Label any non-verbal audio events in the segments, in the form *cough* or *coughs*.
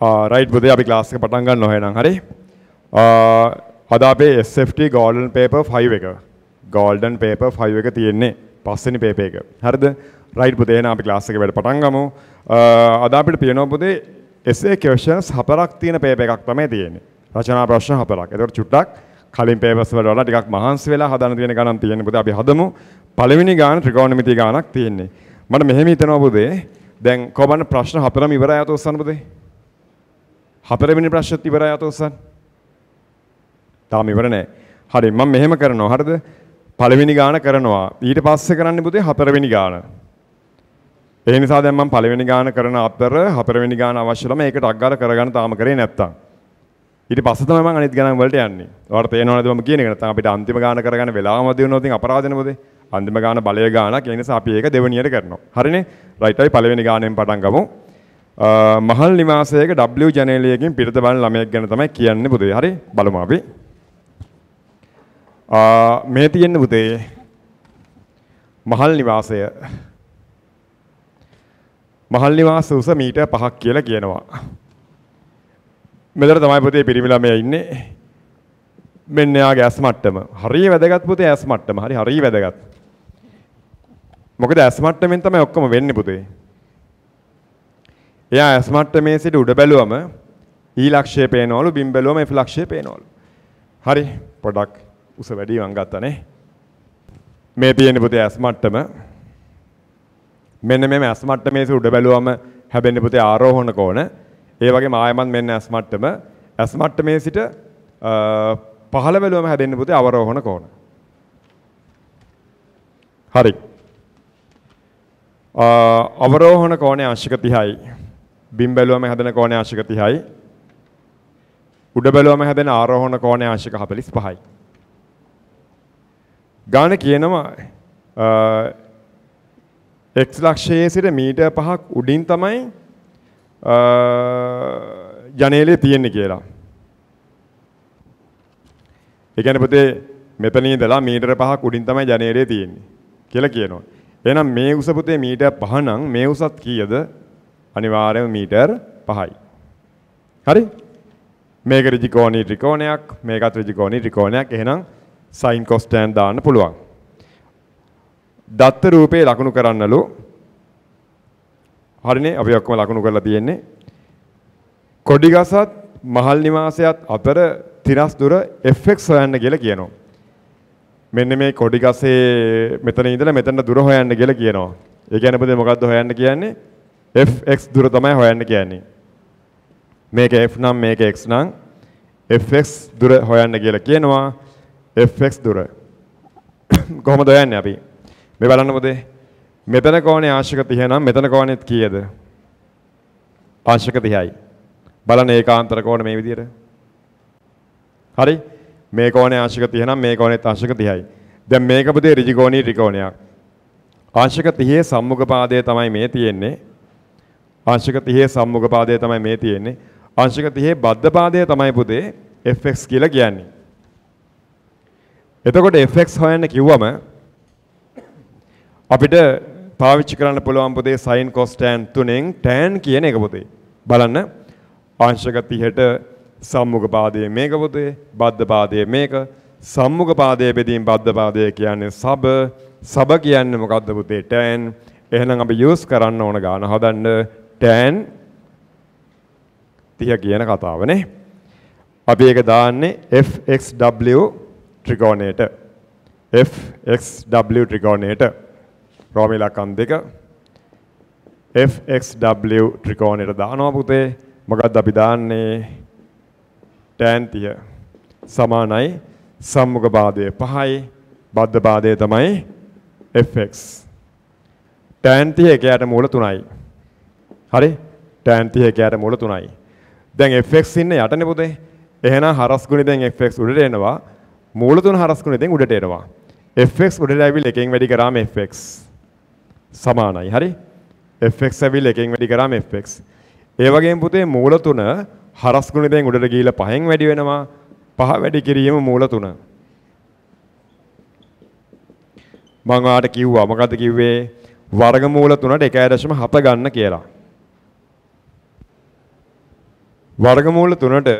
Right පුතේ අපි class එක පටන් ගන්න ඕනේ නම් හරි. අද අපේ SFT golden paper 5 එක. golden paper 5 එක තියෙන්නේ පස්වෙනි paper එක. හරිද? රයිට් පුතේ එහෙනම් අපි ක්ලාස් එක වැඩ පටන් ගමු. අද අපිට තියෙනවා පුතේ essay questions හතරක් තියෙන paper එකක් තමයි තියෙන්නේ. රචනා ප්‍රශ්න හතරක්. ඒකට චුට්ටක් කලින් papers වල වඩා ටිකක් මහන්සි වෙලා හදන්න තියෙන ගණන් තියෙන්නේ පුතේ අපි හදමු. පළවෙනි ගාන ත්‍රිකෝණමිති ගානක් තියෙන්නේ. මට මෙහෙම හිතෙනවා පුතේ දැන් කොහොමද ප්‍රශ්න හතරම ඉවරයි අත උස්සන්න පුතේ? හතරවෙනි ප්‍රශ්නත් ඉවරයි අත උස්සන්න. තාම ඉවර නෑ. හරි මම මෙහෙම කරනවා හරිද? පළවෙනි ගාන කරනවා. ඊට පස්සේ කරන්නේ පුතේ හතරවෙනි ගාන. ඒ නිසා දැන් මම පළවෙනි ගාන කරන අතර හතරවෙනි ගාන අවශ්‍ය ළම ඒකට අග්ගාල කරගන්න තාම කරේ නැත්තම්. ඊට පස්සේ තමයි මම අනිත් ගණන් වලට යන්නේ. ඔයාලට තේරෙනවද මම කියන එක? නැත්නම් අපිට අන්තිම ගාන කරගන්න වෙලාවම දිනුනොත් ඉතින් අපරාධ නෙමෙයිද? අන්තිම ගාන බලය ගානක්. ඒ නිසා අපි ඒක දෙවෙනියට කරනවා. හරිනේ? රයිට් අපි පළවෙනි ගානෙන් පටන් ගමු. මහල් නිවාසයක W ජනේලයකින් පිටත බලන ළමයෙක් ගැන තමයි කියන්නේ පුතේ. හරි? බලමු අපි. මේ තියෙන්නේ පුතේ මහල් නිවාසය. මහල් නිවාස උස මීටර් 5ක් කියලා කියනවා. මෙතන තමයි පුතේ පිරිමි ළමයා ඉන්නේ. මෙන්න එයාගේ ඇස් මට්ටම. හරිය වැදගත් පුතේ ඇස් මට්ටම. හරි හරිය වැදගත්. මොකද ඇස් මට්ටමෙන් තමයි ඔක්කොම වෙන්නේ පුතේ. එයා ඇස් මට්ටමේ සිට උඩ බැලුවම ඊ ලක්ෂය පේනවලු බිම් බැලුවම F ලක්ෂය පේනවලු. හරි පොඩක් උස වැඩි මං ගත්තානේ. මේ තියෙන්නේ පුතේ ඇස් මට්ටම. මෙන්න මේ ඇස් මට්ටමේ සිට උඩ බැලුවම හැබෙන්නේ පුතේ ආරෝහණ කෝණ. ඒ වගේම ආයමත් මෙන්න ඇස් මට්ටම. ඇස් මට්ටමේ සිට පහළ බැලුවම හැදෙන්නේ පුතේ අවරෝහණ කෝණ. හරි. අවරෝහණ කෝණය අංශක 30යි. බිම් බැලුවම හැදෙන කෝණය අංශක 30යි. උඩ බැලුවම හැදෙන ආරෝහණ කෝණය අංශක 45යි. ගාන කියනවා x ලක්ෂයේ සිට මීටර් 5ක් උඩින් තමයි ජනේලේ තියෙන්නේ කියලා. ඒ කියන්නේ පුතේ මෙතන ඉඳලා මීටර 5ක් උඩින් තමයි ජනේලේ තියෙන්නේ කියලා කියනවා. එහෙනම් මේ උස පුතේ මීටර් 5 නම් මේ උසත් කීයද? අනිවාර්යයෙන්ම මීටර් 5යි. හරි? මේක ඍජුකෝණී ත්‍රිකෝණයක්, මේකත් ඍජුකෝණී ත්‍රිකෝණයක්. එහෙනම් sin cos tan දාන්න පුළුවන්. දත්ත රූපේ ලකුණු කරන්නලු. හරිනේ අපි ඔක්කොම ලකුණු කරලා තියෙන්නේ. කොඩිගසත් මහල් නිවාසයත් අතර තිරස් දුර fx හොයන්න කියලා කියනවා. මෙන්න මේ කොඩිගසේ මෙතන ඉඳලා මෙතන දුර හොයන්න කියලා කියනවා. ඒ කියන්නේ පුතේ මොකද්ද හොයන්න කියන්නේ? Fx දුර තමයි හොයන්න කියන්නේ. මේක f නම් මේක x නම් fx දුර හොයන්න කියලා කියනවා. fx දුර. *coughs* කොහොමද හොයන්නේ අපි? මේ බලන්න පුතේ. මෙතන කෝණේ ආංශක 30 නම් මෙතන කෝණෙත් කීයද? ආංශක 30යි. බලන්න ඒකාන්තර කෝණ මේ විදිහට. හරි? මේ කෝණේ ආංශක 30 නම් මේ කෝණෙත් ආංශක 30යි. දැන් මේක පුතේ ඍජුකෝණී ත්‍රිකෝණයක්. ආංශක 30 සම්මුඛ පාදය තමයි මේ තියෙන්නේ. ආංශක 30 සම්මුඛ පාදය තමයි මේ තියෙන්නේ. ආංශක 30 බද්ධ පාදය තමයි පුතේ fx කියලා කියන්නේ. එතකොට fx හොයන්න කිව්වම අපිට පාවිච්චි කරන්න පුළුවන් පුතේ sin cos tan තුනෙන් tan කියන එක පුතේ. බලන්න ආංශක 30ට සම්මුඛ පාදයේ මේක පුතේ බද්ධ පාදයේ මේක සම්මුඛ පාදයේ බෙදීම බද්ධ පාදය කියන්නේ සබ සබ කියන්නේ මොකද්ද පුතේ tan එහෙනම් අපි යූස් කරන්න ඕන ගාන හදන්න tan 30 කියන කතාවනේ. අපි ඒක දාන්නේ fxw ත්‍රිකෝණයට. Fxw ත්‍රිකෝණයට. රෝමී ලකම් දෙක. Fxw ත්‍රිකෝණයට දානවා පුතේ. මොකද්ද අපි දාන්නේ? Tan 30 සමානයි. සම්මුඛ පාදයේ 5යි බද්ධ පාදයේ තමයි fx tan 30 එකයට මූල 3යි හරි? tan 30 එකයට මූල 3යි දැන් fx ඉන්නේ යටනේ පුතේ එහෙනම් හරස් ගුණි දැන් fx උඩට එනවා. මූල 3 හරස් ගුණි දැන් උඩට එනවා. fx උඩට ඇවිල්ලා එකෙන් වැඩි කරාම fx සමානයි. හරි? fx ඇවිල්ලා එකෙන් වැඩි කරාම fx. ඒ වගේම පුතේ මූල 3 හරස් ගුණි දැන් උඩට ගිහිලා පහෙන් වැඩි වෙනවා. පහ වැඩි කිරීම මූල 3 මම ඔයාලට කිව්වා. මොකද්ද කිව්වේ? වර්ගමූල 3ට 1.7 ගන්න කියලා. වර්ගමූල 3ට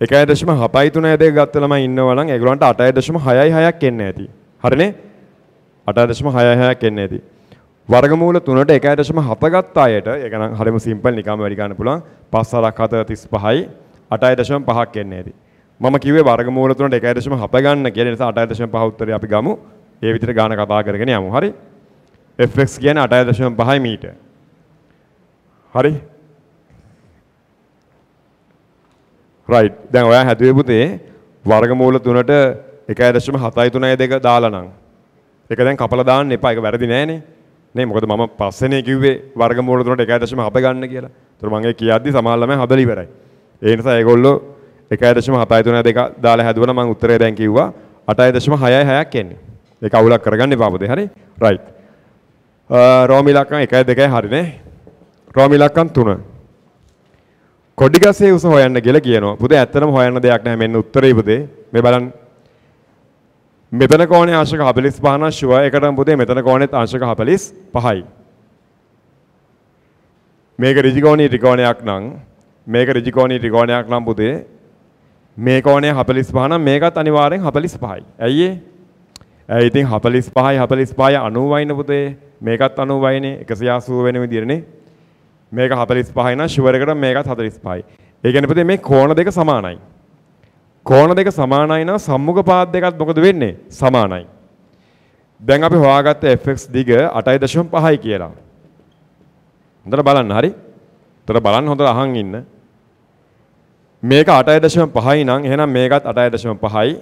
1.73 දෙක ගත්ත ළමයි ඉන්නවා නම් ඒගොල්ලන්ට 8.66ක් එන්නේ ඇති. හරිනේ? 8.66ක් එන්නේ ඇති. වර්ගමූල 3ට 1.7 ගත්ත අයට ඒක නම් හරිම සිම්පල් නිකම්ම වැඩි ගන්න පුළුවන්. 5 4ක් 4 35යි 8.5ක් එන්නේ ඇති. මම කිව්වේ වර්ගමූල 3ට 1.7 ගන්න කියලා නිසා 8.5 උත්තරේ අපි ගමු. ඒ විදිහට ගාන කතා කරගෙන යමු. හරි? fx කියන්නේ 8.5 මීටර. හරි? රයිට්. දැන් ඔයා හැදුවේ පුතේ වර්ගමූල 3ට 1.732 දාලා නම්. ඒක දැන් කපලා දාන්න එපා. ඒක වැරදි නෑනේ. නේ මොකද මම පස්සේනේ කිව්වේ වර්ගමූල 3ට 1.7 ගන්න කියලා. ඒතර මම ඒ කියද්දි සමහර ළමයි හදලා ඉවරයි. ඒ නිසා ඒගොල්ලෝ 1.732 දාලා හැදුවනම් මම උත්තරේ දැන් කිව්වා 8.66ක් එන්නේ. ඒක අවුලක් කරගන්න එපා පුතේ. හරි? රයිට්. රෝම ඉලක්කම් 1 2යි හරිනේ. රෝම ඉලක්කම් 3. කොඩි ගසේ උස හොයන්න කියලා කියනවා. පුතේ ඇත්තටම හොයන්න දෙයක් නැහැ. මෙන්න උත්තරේ පුතේ. මේ බලන්න. මෙතන කෝණේ අංශක 45 නම් ෂුවර් එකටම පුතේ මෙතන කෝණෙත් අංශක 45යි. මේක ඍජුකෝණී ත්‍රිකෝණයක් නම් මේක ඍජුකෝණී ත්‍රිකෝණයක් නම් පුතේ මේ කෝණය 45 නම් මේකත් අනිවාර්යෙන් 45යි. ඇයි ඒ? ඇයි ඉතින් 45යි 45යි 90යිනේ පුතේ. මේකත් 90යිනේ 180 වෙන විදිහටනේ. මේක 45යි නම් ෂුවර් එකට මේකත් 45යි. ඒ කියන්නේ පුතේ මේ කෝණ දෙක සමානයි. කෝණ දෙක සමානයි නම් සම්මුඛ පාද දෙකත් මොකද වෙන්නේ? සමානයි. දැන් අපි හොයාගත්ත fx දිග 8.5යි කියලා. හොඳට බලන්න හරි? උතර බලන්න හොඳට අහන් ඉන්න. මේක 8.5යි නම් එහෙනම් මේකත් 8.5යි.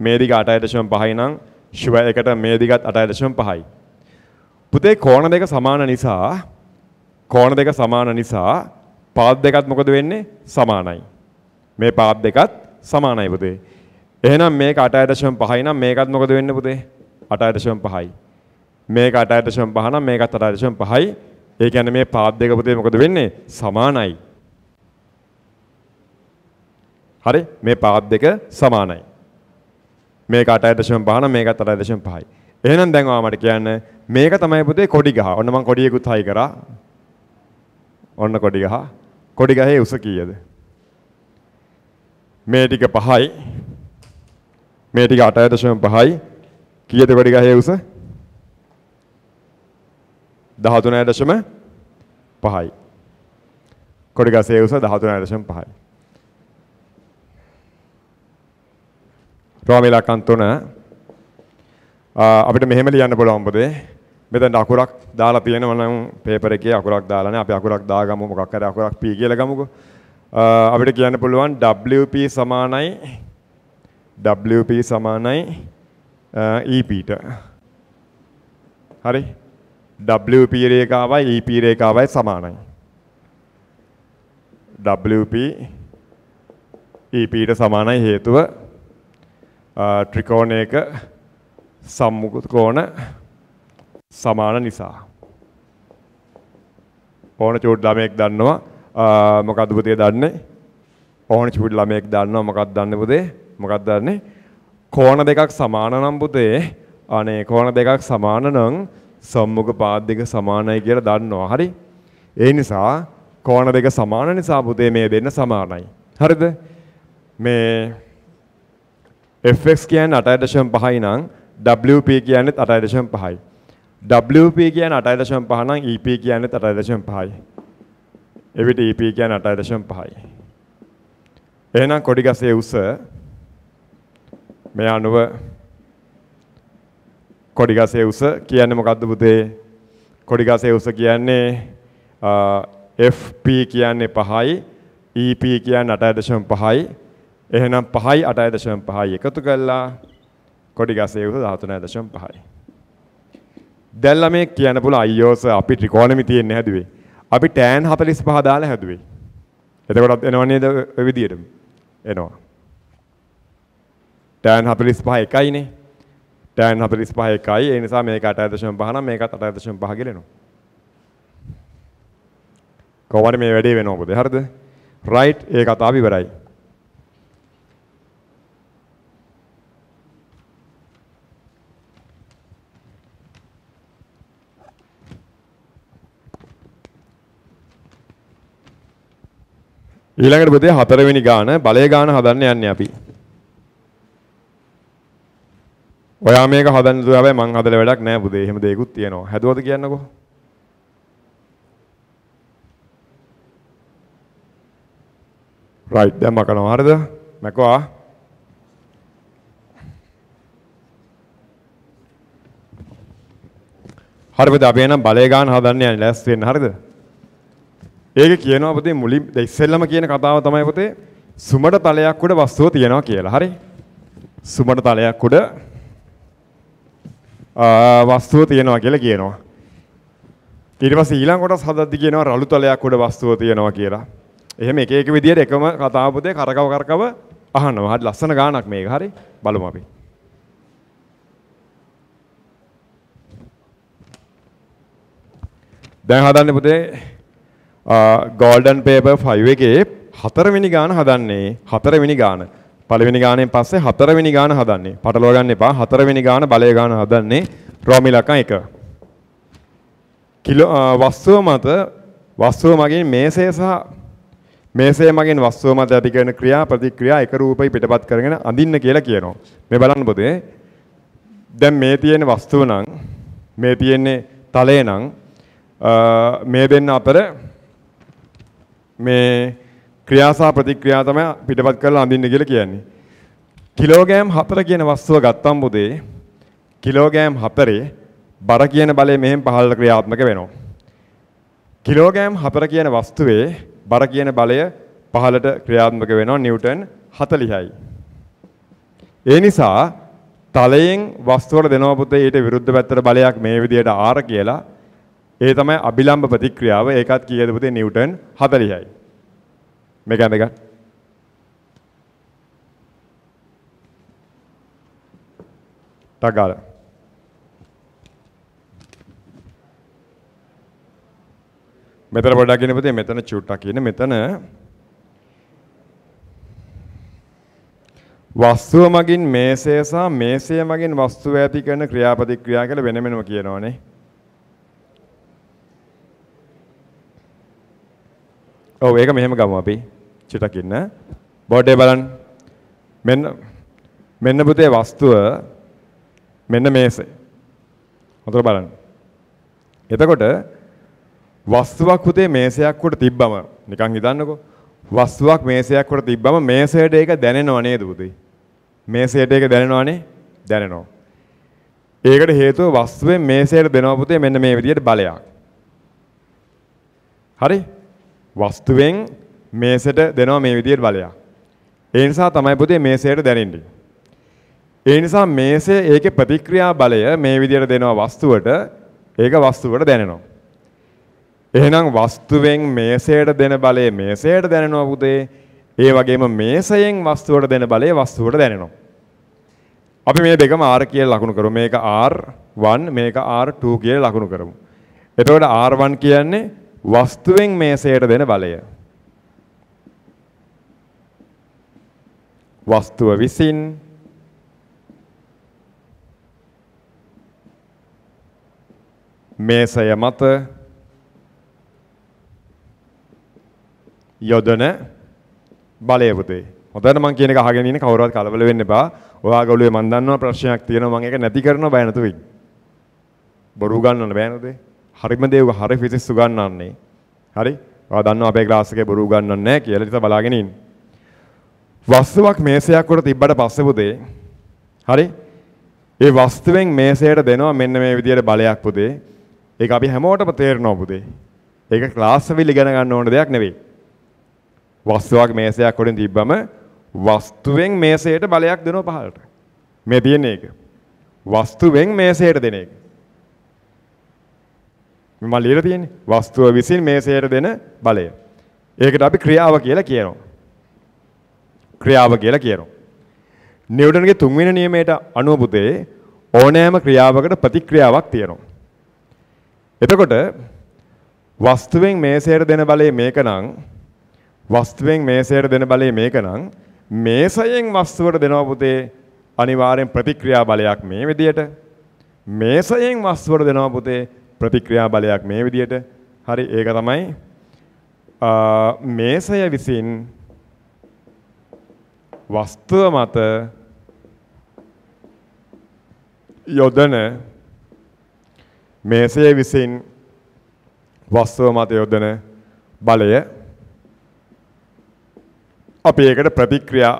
මේ දිග 8.5යි නම් ෂුවර් එකට මේ දිගත් 8.5යි. පුතේ කෝණ දෙක සමාන නිසා කෝණ දෙක සමාන නිසා පාත් දෙකත් මොකද වෙන්නේ? සමානයි. මේ පාත් දෙකත් සමානයි පුතේ. එහෙනම් මේක 8.5යි නම් මේකත් මොකද වෙන්නේ පුතේ? 8.5යි. මේක 8.5 නම් මේකත් 8.5යි. ඒ කියන්නේ මේ පාත් දෙක පුතේ මොකද වෙන්නේ? සමානයි. හරි? මේ පාත් දෙක සමානයි. මේක 8.5 නම් මේකත් 8.5යි. එහෙනම් දැන් ඔයා මට කියන්න මේක තමයි පුතේ කොඩි ගහ. ඔන්න මම කොඩියකුත් හයි කරා. ඔන්න කොඩි ගහ. කොඩි ගහේ උස කීයද? මේ ටික 5යි. මේ ටික 8.5යි. කීයද කොඩි ගහේ උස? 13.5යි. කොඩි ගහේ උස 13.5යි. රෝමිලකන් තුන අපිට මෙහෙම ලියන්න පුළුවන් පොතේ මෙතන අකුරක් දාලා තියෙනවා නම් පේපර් එකේ අකුරක් දාලානේ අපි අකුරක් දාගමු. මොකක් හරි අකුරක් p කියලා ගමුකෝ. අපිට කියන්න පුළුවන් WP සමානයි WP සමානයි EP ට. හරි? WP රේඛාවයි EP රේඛාවයි සමානයි. WP EP ට සමානයි හේතුව ත්‍රිකෝණයක සම්මුඛ කෝණ සමාන නිසා. ඕන චූට් ළමයෙක් දන්නවා මොකද්ද පුතේ දන්නේ? ඕන චූට් ළමයෙක් දන්නවා මොකක්ද දන්නේ පුතේ? මොකක්ද දන්නේ? කෝණ දෙකක් සමාන නම් පුතේ අනේ කෝණ දෙකක් සමාන නම් සම්මුඛ පාද දෙක සමානයි කියලා දන්නවා. හරි? ඒ නිසා කෝණ දෙක සමාන නිසා පුතේ මේ දෙන්න සමානයි. හරිද? මේ fx කියන්නේ 8.5යි නම් WP කියන්නේ 8.5යි. WP කියන්නේ 8.5 නම් EP කියන්නේ 8.5යි. එවිට EP කියන්නේ 8.5යි. එහෙනම් කොඩි ගසේ උස මේ අනුව කොඩි ගසේ උස කියන්නේ මොකද්ද පුතේ? කොඩි ගසේ උස කියන්නේ FP කියන්නේ 5යි EP කියන්නේ 8.5යි එහෙනම් 5යි 8.5යි එකතු කළා කොඩි ගසේ උස 13.5යි. දැන් ළමේ කියන්න පුළුවන් අයියෝස අපි ත්‍රිකෝණෙමි තියෙන්නේ හැදුවේ. අපි tan 45 දාලා හැදුවේ. එතකොටත් එනව නේද ඔය විදියට? එනවා. tan 45 එකයිනේ. tan 45 එකයි. ඒ නිසා මේක 8.5 නම් මේකත් 8.5 ගිලෙනවා. කොහොමද මේ වැඩේ වෙනව පොතේ හරිද? රයිට් ඒ කතාව ඉවරයි. ඊළඟට පුතේ හතරවෙනි ගාන බලය ගාන හදන්න යන්නේ අපි. ඔයා මේක හදන්න දුව හැබැයි මං හදලා වැඩක් නෑ පුතේ. එහෙම දෙයක්ත් තියෙනවා. හැදුවද කියන්නකෝ. රයිට් දැන් මකනවා හරිද? මැකුවා. හරි පුතේ අපි එනම් බලය ගාන හදන්න යන්නේ ලෑස්ති වෙන්න හරිද? ඒක කියනවා පුතේ මුලින් ඉස්සෙල්ලම කියන කතාව තමයි පුතේ සුමඩ තලයක් උඩ වස්තුව තියෙනවා කියලා. හරි? සුමඩ තලයක් උඩ වස්තුව තියෙනවා කියලා කියනවා. ඊට පස්සේ ඊළඟ කොටස් හදද්දි කියනවා රළු තලයක් උඩ වස්තුව තියෙනවා කියලා. එහෙම එක එක විදියට එකම කතාව පුතේ කරකව කරකව අහනවා. හරි ලස්සන ගානක් මේක. හරි? බලමු අපි. දැන් හදන්නේ පුතේ ගෝල්ඩන් පේපර් 5 එකේ හතරවෙනි ගාන හදන්නේ හතරවෙනි ගාන. පළවෙනි ගානෙන් පස්සේ හතරවෙනි ගාන හදන්නේ. පටලවා ගන්න එපා. හතරවෙනි ගාන බලය ගාන හදන්නේ රෝමි ලකන් 1. කිලෝ වස්තුව මත වස්තුව මගින් මේසය සහ මේසය මගින් වස්තුව මත ඇති කරන ක්‍රියා ප්‍රතික්‍රියා එක රූපයි පිටපත් කරගෙන අඳින්න කියලා කියනවා. මේ බලන්න පුතේ. දැන් මේ තියෙන වස්තුව නම් මේ තියෙන්නේ තලය නම් මේ දෙන්න අතර මේ ක්‍රියා සහ ප්‍රතික්‍රියා තමයි පිටපත් කරලා අඳින්න කියලා කියන්නේ. කිලෝග්‍රෑම් 4 කියන වස්තුව ගත්තම් පුතේ කිලෝග්‍රෑම් 4 බර කියන බලය මෙහෙන් පහළට ක්‍රියාත්මක වෙනවා. කිලෝග්‍රෑම් 4 කියන වස්තුවේ බර කියන බලය පහළට ක්‍රියාත්මක වෙනවා නිව්ටන් 40යි. ඒ නිසා තලයෙන් වස්තුවට දෙනවා පුතේ ඊට විරුද්ධ පැත්තට බලයක් මේ විදිහට R කියලා ඒ තමයි අභිලම්බ ප්‍රතික්‍රියාව. ඒකත් කීයද පුතේ නිව්ටන් 40යි. මේක ඇඳගන්න. තගාල. මෙතන පොඩ්ඩක් ඉන්න පුතේ මෙතන චුට්ටක් ඉන්න මෙතන වස්තුව මගින් මේසය සහ මේසය මගින් වස්තුව ඇති කරන ක්‍රියාපතික්‍රියා කියලා වෙන වෙනම කියනවනේ. ඔව් ඒක මෙහෙම ගමු අපි. චිටක් ඉන්න. බෝඩේ බලන්න. මෙන්න මෙන්න පුතේ වස්තුව මෙන්න මේසේ. හොඳට බලන්න. එතකොට වස්තුවක් පුතේ මේසයක් උඩ තිබ්බම නිකන් හිතන්නකෝ. වස්තුවක් මේසයක් උඩ තිබ්බම මේසයට ඒක දැනෙනව නේද පුතේ? මේසයට ඒක දැනෙනවනේ? දැනෙනවා. ඒකට හේතුව වස්තුවේ මේසයට දෙනවා පුතේ මෙන්න මේ විදිහට බලයක්. හරි? වස්තුවෙන් මේසෙට දෙනවා මේ විදිහට බලයක්. ඒ නිසා තමයි පුතේ මේසයට දැනෙන්නේ. ඒ නිසා මේසය ඒකේ ප්‍රතික්‍රියා බලය මේ විදිහට දෙනවා වස්තුවට ඒක වස්තුවට දැනෙනවා. එහෙනම් වස්තුවෙන් මේසයට දෙන බලය මේසයට දැනෙනවා පුතේ. ඒ වගේම මේසයෙන් වස්තුවට දෙන බලය වස්තුවට දැනෙනවා. අපි මේ දෙකම R කියලා ලකුණු කරමු. මේක R1 මේක R2 කියලා ලකුණු කරමු. එතකොට R1 කියන්නේ වස්තුවෙන් මේසයට දෙන බලය. වස්තුව විසින් මේසය මත යොදන බලය පුතේ. හොඳට මං කියන එක අහගෙන ඉන්න කවුරුවත් කලබල වෙන්න එපා. ඔයාගේ ඔළුවේ මං දන්නවා ප්‍රශ්නයක් තියෙනවා මං ඒක නැති කරනවා බය නැතුව ඉන්න. බොරු ගන්නන්න බෑ නේද? හරිම දේව හරි ෆිසික්ස් උගන්වන්නේ. හරි? ඔයා දන්නවා අපේ ක්ලාස් එකේ බොරු උගන්වන්නේ නැහැ කියලා ඉතින් බලාගෙන ඉන්න. වස්තුවක් මේසයක් උඩ තිබ්බට පස්සේ පුතේ හරි? ඒ වස්තුවෙන් මේසයට දෙනවා මෙන්න මේ විදියට බලයක් පුතේ. ඒක අපි හැමෝටම තේරෙනවා පුතේ. ඒක ක්ලාස් වල ඉගෙන ගන්න ඕන දෙයක් නෙවෙයි. වස්තුවක් මේසයක් උඩින් තිබ්බම වස්තුවෙන් මේසයට බලයක් දෙනවා පහළට. මේ තියෙන්නේ ඒක. වස්තුවෙන් මේසයට දෙන එක. මම ලියලා තියෙන්නේ වස්තුව විසින් මේසයට දෙන බලය. ඒකට අපි ක්‍රියාව කියලා කියනවා. ක්‍රියාව කියලා කියනවා. නිව්ටන්ගේ තුන්වෙනි නියමයට අනුව පුතේ ඕනෑම ක්‍රියාවකට ප්‍රතික්‍රියාවක් තියෙනවා. එතකොට වස්තුවෙන් මේසයට දෙන බලය මේකනම් වස්තුවෙන් මේසයට දෙන බලය මේකනම් මේසයෙන් වස්තුවට දෙනවා පුතේ අනිවාර්යෙන් ප්‍රතික්‍රියා බලයක් මේ විදියට මේසයෙන් වස්තුවට දෙනවා පුතේ ප්‍රතික්‍රියා බලයක් මේ විදියට හරි ඒක තමයි මේසය විසින් වස්තුව මත යොදන මේසය විසින් වස්තුව මත යොදන බලය අපි ඒකට ප්‍රතික්‍රියා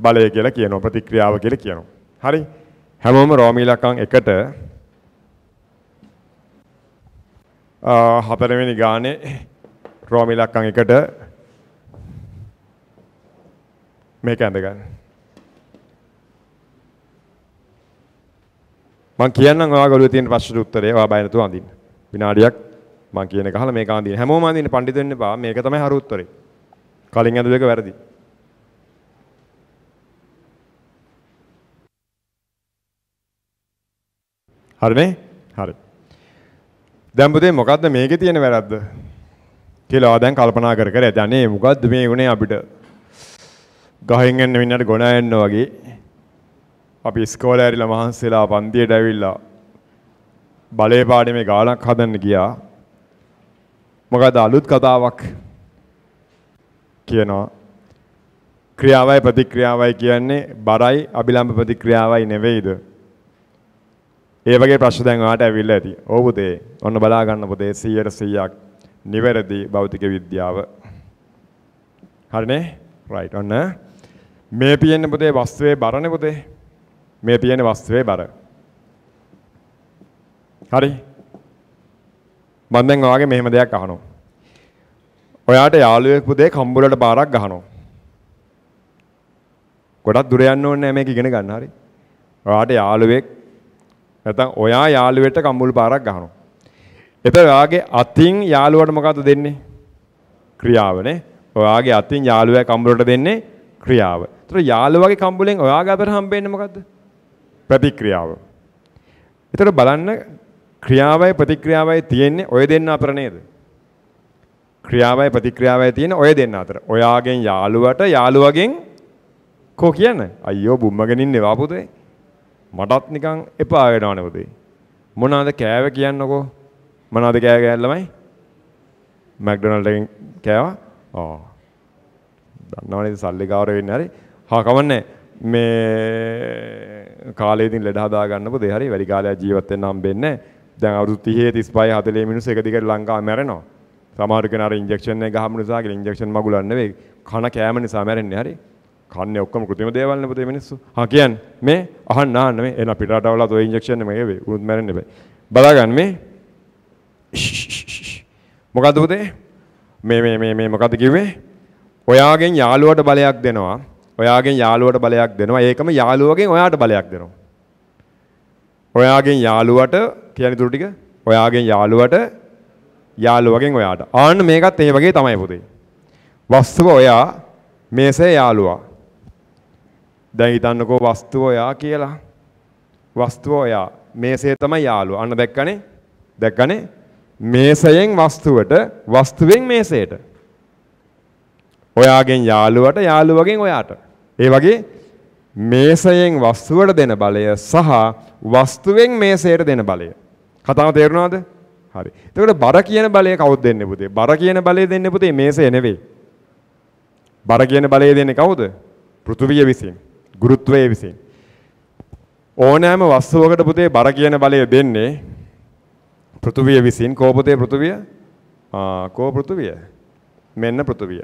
බලය කියලා කියනවා ප්‍රතික්‍රියාව කියලා කියනවා. හරි? හැමෝම රෝමී ඉලක්කම් හතරවෙනි ගානේ රෝමී ඉලක්කම් 1ට මේක ඇඳගන්න. මම කියන්නම් ඔයාගේ ඔළුවේ තියෙන ප්‍රශ්නට උත්තරේ ඔයා බය නැතුව අඳින්න. විනාඩියක් මම කියන එක අහලා මේක අඳින්න. හැමෝම අඳින්න පඬිතු වෙන්න එපා. මේක තමයි හරු උත්තරේ. කලින් ඇඳු එක වැරදි. හරිනේ? හරි. දැන් පුතේ මොකද්ද මේකේ තියෙන වැරද්ද? කියලා ඔයා දැන් කල්පනා කර කර ඇති. අනේ මොකද්ද මේ උනේ අපිට? ගහෙන් එන්න මිනිහට ගොනා එන්න වගේ අපි ඉස්කෝලේ ඇරිලා මහන්සිලා පන්තියට ඇවිල්ලා බලේ පාඩමේ ගානක් හදන්න ගියා. මොකද අලුත් කතාවක් කියනවා. ක්‍රියාවයි ප්‍රතික්‍රියාවයි කියන්නේ බරයි අභිලම්භ ප්‍රතික්‍රියාවයි නෙවෙයිද? ඒ වගේ ප්‍රශ්න දැන් ඔයාලට ඇවිල්ලා ඇති. ඔව් පුතේ. ඔන්න බලා ගන්න පුතේ 100ට 100ක් නිවැරදි භෞතික විද්‍යාව. හරිනේ? right. ඔන්න මේ පියන්නේ පුතේ වස්තුවේ බරනේ පුතේ. මේ පියන්නේ වස්තුවේ බර. හරි. මම දැන් ඔයාගේ මෙහෙම දෙයක් අහනවා. ඔයාට යාළුවෙක් පුතේ කම්බුලට බාරක් ගහනවා. ගොඩක් දුර යන්න ඕනේ නැහැ මේක ඉගෙන ගන්න හරි. ඔයාට යාළුවෙක් නැත්නම් ඔයා යාළුවෙට කම්බුල් පාරක් ගහනවා. එතකොට ඔයාගේ අතින් යාළුවට මොකද්ද දෙන්නේ? ක්‍රියාවනේ. ඔයාගේ අතින් යාළුවා කම්බුලට දෙන්නේ ක්‍රියාව. එතකොට යාළුවාගේ කම්බුලෙන් ඔයාගේ අතට හම්බෙන්නේ මොකද්ද? ප්‍රතික්‍රියාව. එතකොට බලන්න ක්‍රියාවයි ප්‍රතික්‍රියාවයි තියෙන්නේ ඔය දෙන්න අතර නේද? ක්‍රියාවයි ප්‍රතික්‍රියාවයි තියෙන ඔය දෙන්න අතර. ඔයාගෙන් යාළුවට යාළුවගෙන් කෝ කියන්නේ? අයියෝ බුම්මගෙන ඉන්නේ වාපුතේ. මටත් නිකන් එපා වෙනවනේ පුතේ. මොනවාද කෑව කියන්නකෝ? මොනවාද කෑව ගෑන් ළමයි? මැක්ඩොනල්ඩ් එකෙන් කෑවා? ආ. දන්නවනේ සල්ලි ගාවර වෙන්නේ හරි. හා කවන්නේ මේ කාලේදී ලෙඩ හදා ගන්න පුතේ හරි වැඩි කාලයක් ජීවත් වෙන්න හම්බෙන්නේ දැන් අවුරුදු 30 35 40 මිනිස්සු එක දිගට ලංකාව මැරෙනවා. සමහර කෙනා අර ඉන්ජෙක්ෂන් එක ගහම නිසා කියලා ඉන්ජෙක්ෂන් මගුලක් නෙවෙයි කන කෑම නිසා මැරෙන්නේ හරි. කන්නේ ඔක්කොම කෘත්‍රිම දේවල් නේ පුතේ මිනිස්සු. හා කියන්නේ මේ අහන්න අහන්න මේ එන පිටරටවලත් ඔය ඉන්ජෙක්ෂන් එක වේ. උනුත් මැරෙන්න බෑ. බලාගන්න මේ මොකද්ද පුතේ? මේ මේ මේ මේ මොකද්ද කිව්වේ? ඔයාගෙන් යාළුවට බලයක් දෙනවා. ඔයාගෙන් යාළුවට බලයක් දෙනවා. ඒකම යාළුවගෙන් ඔයාට බලයක් දෙනවා. ඔයාගෙන් යාළුවට කියන තුරු ටික ඔයාගෙන් යාළුවට යාළුවගෙන් ඔයාට. ආන්න මේකත් ඒ වගේ තමයි පුතේ. වස්තුව ඔයා මේසේ යාළුවා. දැන් හිතන්නකෝ වස්තුව ඔයා කියලා. වස්තුව ඔයා මේසේ තමයි යාළුවා. අන්න දැක්කනේ? දැක්කනේ? මේසයෙන් වස්තුවට වස්තුවෙන් මේසයට. ඔයාගෙන් යාළුවට යාළුවගෙන් ඔයාට. ඒ වගේ මේසයෙන් වස්තුවට දෙන බලය සහ වස්තුවෙන් මේසයට දෙන බලය. කතාව තේරුණාද? හරි. එතකොට බර කියන බලය කවුද දෙන්නේ පුතේ? බර කියන බලය දෙන්නේ පුතේ මේසය නෙවෙයි. බර කියන බලය දෙන්නේ කවුද? පෘථුවිය විසින්. ගුරුත්වය විසින්. ඕනෑම වස්තුවකට පුතේ බර කියන බලය දෙන්නේ පෘථුවිය විසින්. කෝ පුතේ පෘථුවිය? ආ කෝ පෘථුවිය? මෙන්න පෘථුවිය.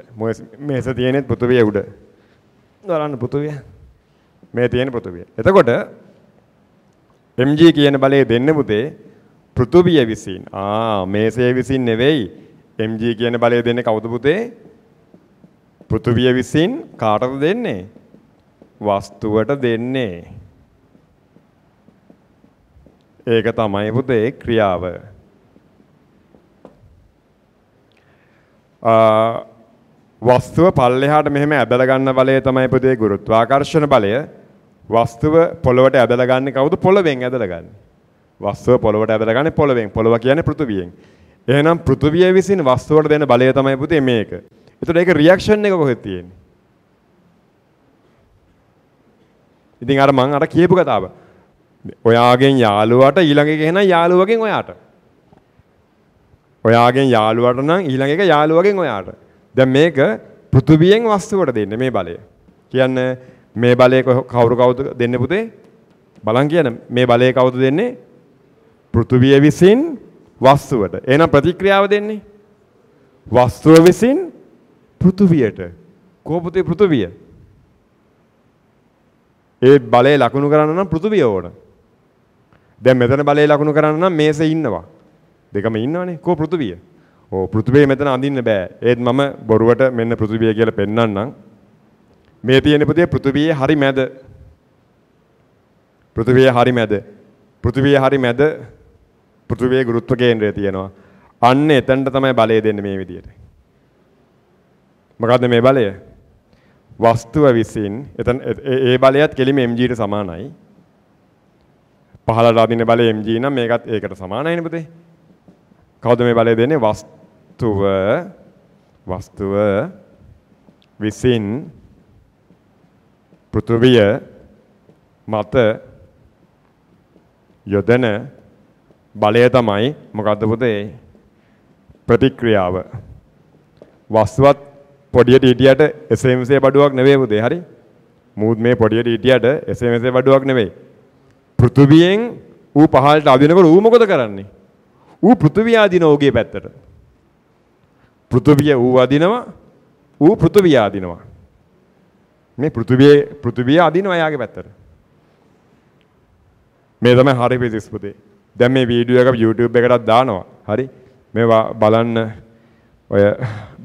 මේස තියෙන්නේ පෘථුවිය උඩ. බලන්න පෘථුවිය. මේ තියෙන පෘථුවිය. එතකොට mg කියන බලය දෙන්නේ පුතේ පෘථුවිය විසින්. ආ මේසය විසින් නෙවෙයි. mg කියන බලය දෙන්නේ කවුද පුතේ? පෘථුවිය විසින් කාටද දෙන්නේ? වස්තුවට දෙන්නේ. ඒක තමයි පුතේ ක්‍රියාව. වස්තුව පල්ලෙහාට මෙහෙම ඇදලා ගන්න බලය තමයි පුතේ ගුරුත්වාකර්ෂණ බලය. වස්තුව පොළවට ඇදලා ගන්න කවුද? පොළවෙන් ඇදලා ගන්නේ. වස්තුව පොළවට ඇදලා පොළවෙන්. පොළව කියන්නේ පෘථුවියෙන්. එහෙනම් පෘථුවිය විසින් වස්තුවට දෙන බලය තමයි පුතේ මේක. එතකොට ඒක රියැක්ෂන් එක කොහෙද තියෙන්නේ? ඉතින් අර මං අර කියපු කතාව. ඔයාගෙන් යාළුවාට ඊළඟ එක එහෙනම් යාළුවගෙන් ඔයාට. ඔයාගෙන් යාළුවට නම් ඊළඟ එක යාළුවගෙන් ඔයාට. දැන් මේක පෘථුවියෙන් වස්තුවට දෙන්නේ මේ බලය. කියන්නේ මේ බලය කවුරු කවුද දෙන්නේ පුතේ? බලන් කියන මේ බලය කවුද දෙන්නේ? පෘථුවිය විසින් වස්තුවට. එහෙනම් ප්‍රතික්‍රියාව දෙන්නේ වස්තුව විසින් පෘථුවියට. කෝපුතේ පෘථුවිය. ඒ බලය ලකුණු කරන්න නම් පෘථුවිය ඕන. දැන් මෙතන බලය ලකුණු කරන්න නම් මේසේ ඉන්නවා. දෙකම ඉන්නවනේ. කෝ පෘථුවිය? ඕ පෘථුවිය මෙතන අඳින්න බෑ. ඒත් මම බොරුවට මෙන්න පෘථුවිය කියලා පෙන්වන්නම්. මේ තියෙන පුතේ පෘථුවියේ හරි මැද. පෘථුවියේ හරි මැද. පෘථුවියේ හරි මැද පෘථුවියේ ගුරුත්ව කේන්ද්‍රය තියෙනවා. අන්න එතනට තමයි බලය දෙන්නේ මේ විදිහට. මොකද්ද මේ බලය? වස්තුව විසින් එතන ඒ බලයත් කෙලිම mg-ට සමානයි. පහළට අදින බලය mg නම් මේකත් ඒකට සමානයිනේ පුතේ. කවුද මේ බලය දෙන්නේ? වස්තුව වස්තුව විසින් පෘථුවිය මත යොදන බලය තමයි මොකද්ද පුතේ? ප්‍රතික්‍රියාව. වස්තුවත් පොඩියට හිටියට එසේ මෙසේ බඩුවක් නෙවෙයි පුතේ හරි? මූත් මේ පොඩියට හිටියට එසේ මෙසේ බඩුවක් නෙවෙයි. පෘථුවියෙන් ඌ පහළට අදිනකොට ඌ මොකද කරන්නේ? ඌ පෘථුවිය අදින ඕගේ පැත්තට. පෘථුවිය ඌ අදිනවා ඌ පෘථුවිය අදිනවා. මේ පෘථුවිය පෘථුවිය අදිනවා එයාගේ පැත්තට. මේ තමයි හරි ෆිසික්ස් පුතේ. දැන් මේ වීඩියෝ එක YouTube එකටත් දානවා. හරි? මේවා බලන්න ඔය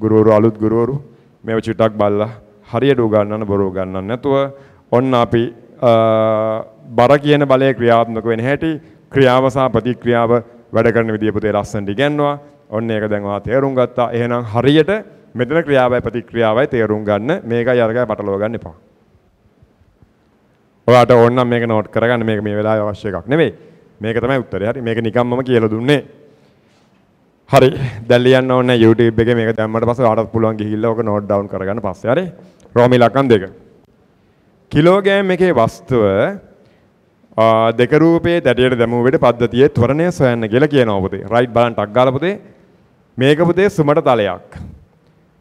ගුරුවරු අලුත් ගුරුවරු මේව චුට්ටක් බලලා හරියට උගන්වන්න බොරු උගන්වන්න නැතුව ඔන්න අපි බර කියන බලය ක්‍රියාත්මක වෙන හැටි ක්‍රියාව සහ ප්‍රතික්‍රියාව වැඩ කරන විදිය පුතේ ලස්සනට ඉගෙනනවා. ඔන්න ඒක දැන් ඔයා තේරුම් ගත්තා. එහෙනම් හරියට මෙතන ක්‍රියාවයි ප්‍රතික්‍රියාවයි තේරුම් ගන්න මේකයි අරගයි පටලව ගන්න එපා. ඔයාට ඕන නම් මේක නෝට් කරගන්න මේක මේ වෙලාවේ අවශ්‍ය එකක් නෙවෙයි. මේක තමයි උත්තරේ. හරි මේක නිකම්මම කියලා දුන්නේ. හරි දැන් ලියන්න ඕනේ YouTube එකේ මේක දැම්මට පස්සේ ඔයාලට පුළුවන් ගිහිල්ලා ඔක නෝට් ඩවුන් කරගන්න පස්සේ හරි? රෝමි ලකන් දෙක. කිලෝග්‍රෑම් එකේ වස්තුව දෙක රූපයේ තැටියට දැමුව විට පද්ධතියේ ත්වරණය සොයන්න කියලා කියනවා පුතේ. රයිට් බලන්න ටක් ගාලා පුතේ. මේක පුතේ සුමට තලයක්.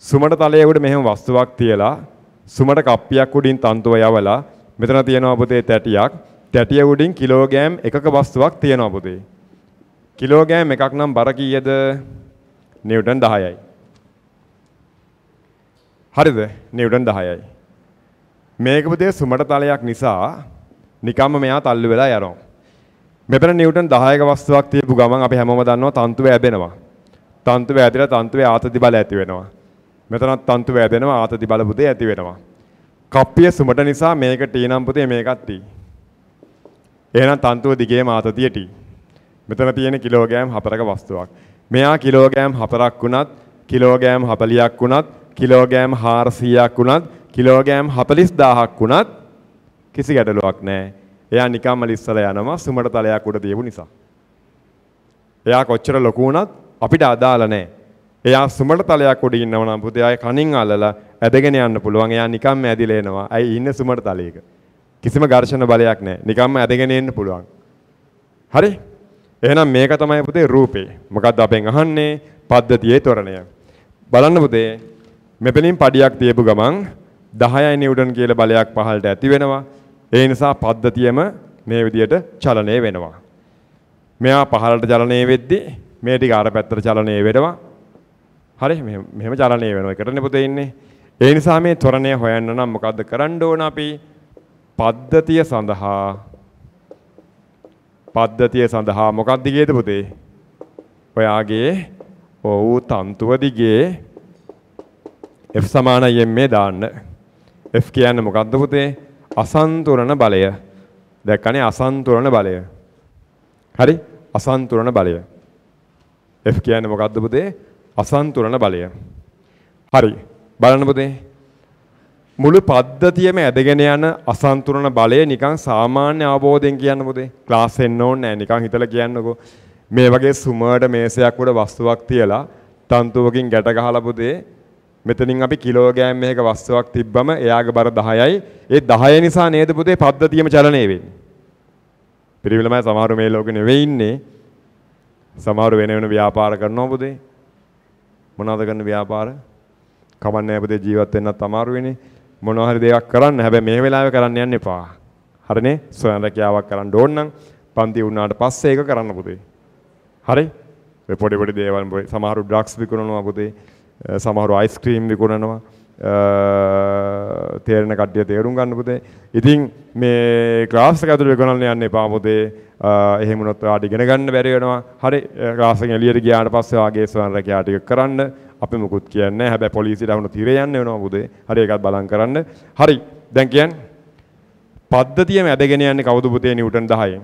සුමට තලයේ උඩ මෙහෙම වස්තුවක් තියලා සුමට කප්පියක් උඩින් තන්තුව යවලා මෙතන තියෙනවා පුතේ තැටියක්. තැටිය උඩින් කිලෝග්‍රෑම් එකක වස්තුවක් තියෙනවා පුතේ. කිලෝගෑම් එකක් නම් බර කීයද? නිව්ටන් 10යි. හරිද? නිව්ටන් 10යි. මේක පුතේ සුමට තලයක් නිසා නිකම්ම මෙයා තල්ලු වෙලා යනවා. මෙතන නිව්ටන් 10ක වස්තුවක් තියපු ගමන් අපි හැමෝම දන්නවා තන්තුව ඇදෙනවා. තන්තුව ඇදලා තන්තුවේ ආතති බල ඇති වෙනවා. මෙතනත් තන්තුව ඇදෙනවා ආතති බල පුතේ ඇති වෙනවා. කප්පිය සුමට නිසා මේක T නම් පුතේ මේකත් T. එහෙනම් තන්තුව දිගේම ආතතිය T. මෙතන තියෙන කිලෝග්‍රෑම් 4ක වස්තුවක්. මෙයා කිලෝග්‍රෑම් 4ක් වුණත්, කිලෝග්‍රෑම් 40ක් වුණත්, කිලෝග්‍රෑම් 400ක් වුණත්, කිලෝග්‍රෑම් 40000ක් වුණත් කිසි ගැටලුවක් නැහැ. එයා නිකම්ම ලිස්සලා යනවා සුමට තලයක් උඩ තියපු නිසා. එයා කොච්චර ලොකු වුණත් අපිට අදාළ නැහැ. එයා සුමට තලයක් උඩ ඉන්නව නම් පුතේ ආයේ කනින් අල්ලලා ඇදගෙන යන්න පුළුවන්. එයා නිකම්ම ඇදිලා එනවා. ඇයි ඉන්නේ සුමට තලයක. කිසිම ඝර්ෂණ බලයක් නැහැ. නිකම්ම ඇදගෙන එන්න පුළුවන්. හරි? එහෙනම් මේක තමයි පුතේ රූපේ. මොකද්ද අපෙන් අහන්නේ? පද්ධතියේ තොරණය. බලන්න පුතේ මෙතනින් පඩියක් තියපු ගමන් 10යි නිව්ටන් කියලා බලයක් පහළට ඇති වෙනවා. ඒ නිසා පද්ධතියම මේ විදියට චලනය වෙනවා. මෙයා පහළට චලනය වෙද්දී මේ ටික අර පැත්තට චලනය වෙනවා. හරි මෙහෙම චලනය වෙනවා. එකටනේ පුතේ ඉන්නේ. ඒ නිසා මේ ත්වරණය හොයන්න නම් මොකද්ද කරන්න ඕන අපි? පද්ධතිය සඳහා පද්ධතිය සඳහා මොකක්ද දිගේද පුතේ? ඔයාගේ ඔව් තන්තුව දිගේ F සමානයි m දාන්න. F කියන්නේ මොකක්ද පුතේ? අසන්තුලන බලය. දැක්කනේ අසන්තුලන බලය. හරි? අසන්තුලන බලය. F කියන්නේ මොකක්ද පුතේ? අසන්තුලන බලය. හරි. බලන්න පුතේ. මුළු පද්ධතියම ඇදගෙන යන අසන්තුලන බලය නිකන් සාමාන්‍ය අවබෝධයෙන් කියන්න මොදේ ක්ලාස් එන්න ඕනේ නැහැ. නිකන් හිතලා කියන්නකෝ. මේ වගේ සුමර්ඩ මේසයක් උඩ වස්තුවක් තියලා තන්තුවකින් ගැට ගහලා පුතේ මෙතනින් අපි කිලෝග්‍රෑම් මේක වස්තුවක් තිබ්බම එයාගේ බර 10යි ඒ 10 නිසා නේද පුතේ පද්ධතියම චලනය වෙන්නේ. පිරිවිලමයි සමහර මේ ලෝකෙ නෙවෙයි ඉන්නේ. සමහර වෙන වෙන ව්‍යාපාර කරනවා පුතේ. මොනවද කරන ව්‍යාපාර? කමන්නේ පුතේ ජීවත් වෙන්නත් අමාරු වෙන්නේ. මොනවා හරි දෙයක් කරන්න. හැබැයි මේ වෙලාවේ කරන්න යන්න එපා. හරිනේ? ස්වයං රැකියාවක් කරන්න ඕන නම් පන්ති වුණාට පස්සේ ඒක කරන්න පුතේ. හරි? ඔය පොඩි පොඩි දේවල් සමහරු ඩ්‍රග්ස් විකුණනවා පුතේ. සමහරු අයිස්ක්‍රීම් විකුණනවා. තේරෙන කට්ටිය තේරුම් ගන්න පුතේ. ඉතින් මේ ක්ලාස් එක ඇතුළේ විකුණන්න යන්න එපා පුතේ. එහෙම වුණොත් ඔයාලට ඉගෙන ගන්න බැරි වෙනවා. හරි ක්ලාස් එකෙන් එළියට ගියාට පස්සේ වාගේ ස්වයං රැකියාව ටික කරන්න. අපි මුකුත් කියන්නේ නැහැ. හැබැයි පොලිසියට වුණ තිරේ යන්න වෙනවා පුතේ. හරි ඒකත් බලන් කරන්න. හරි. දැන් කියන්නේ පද්ධතියම ඇදගෙන යන්නේ කවුද පුතේ නිව්ටන් 10න්.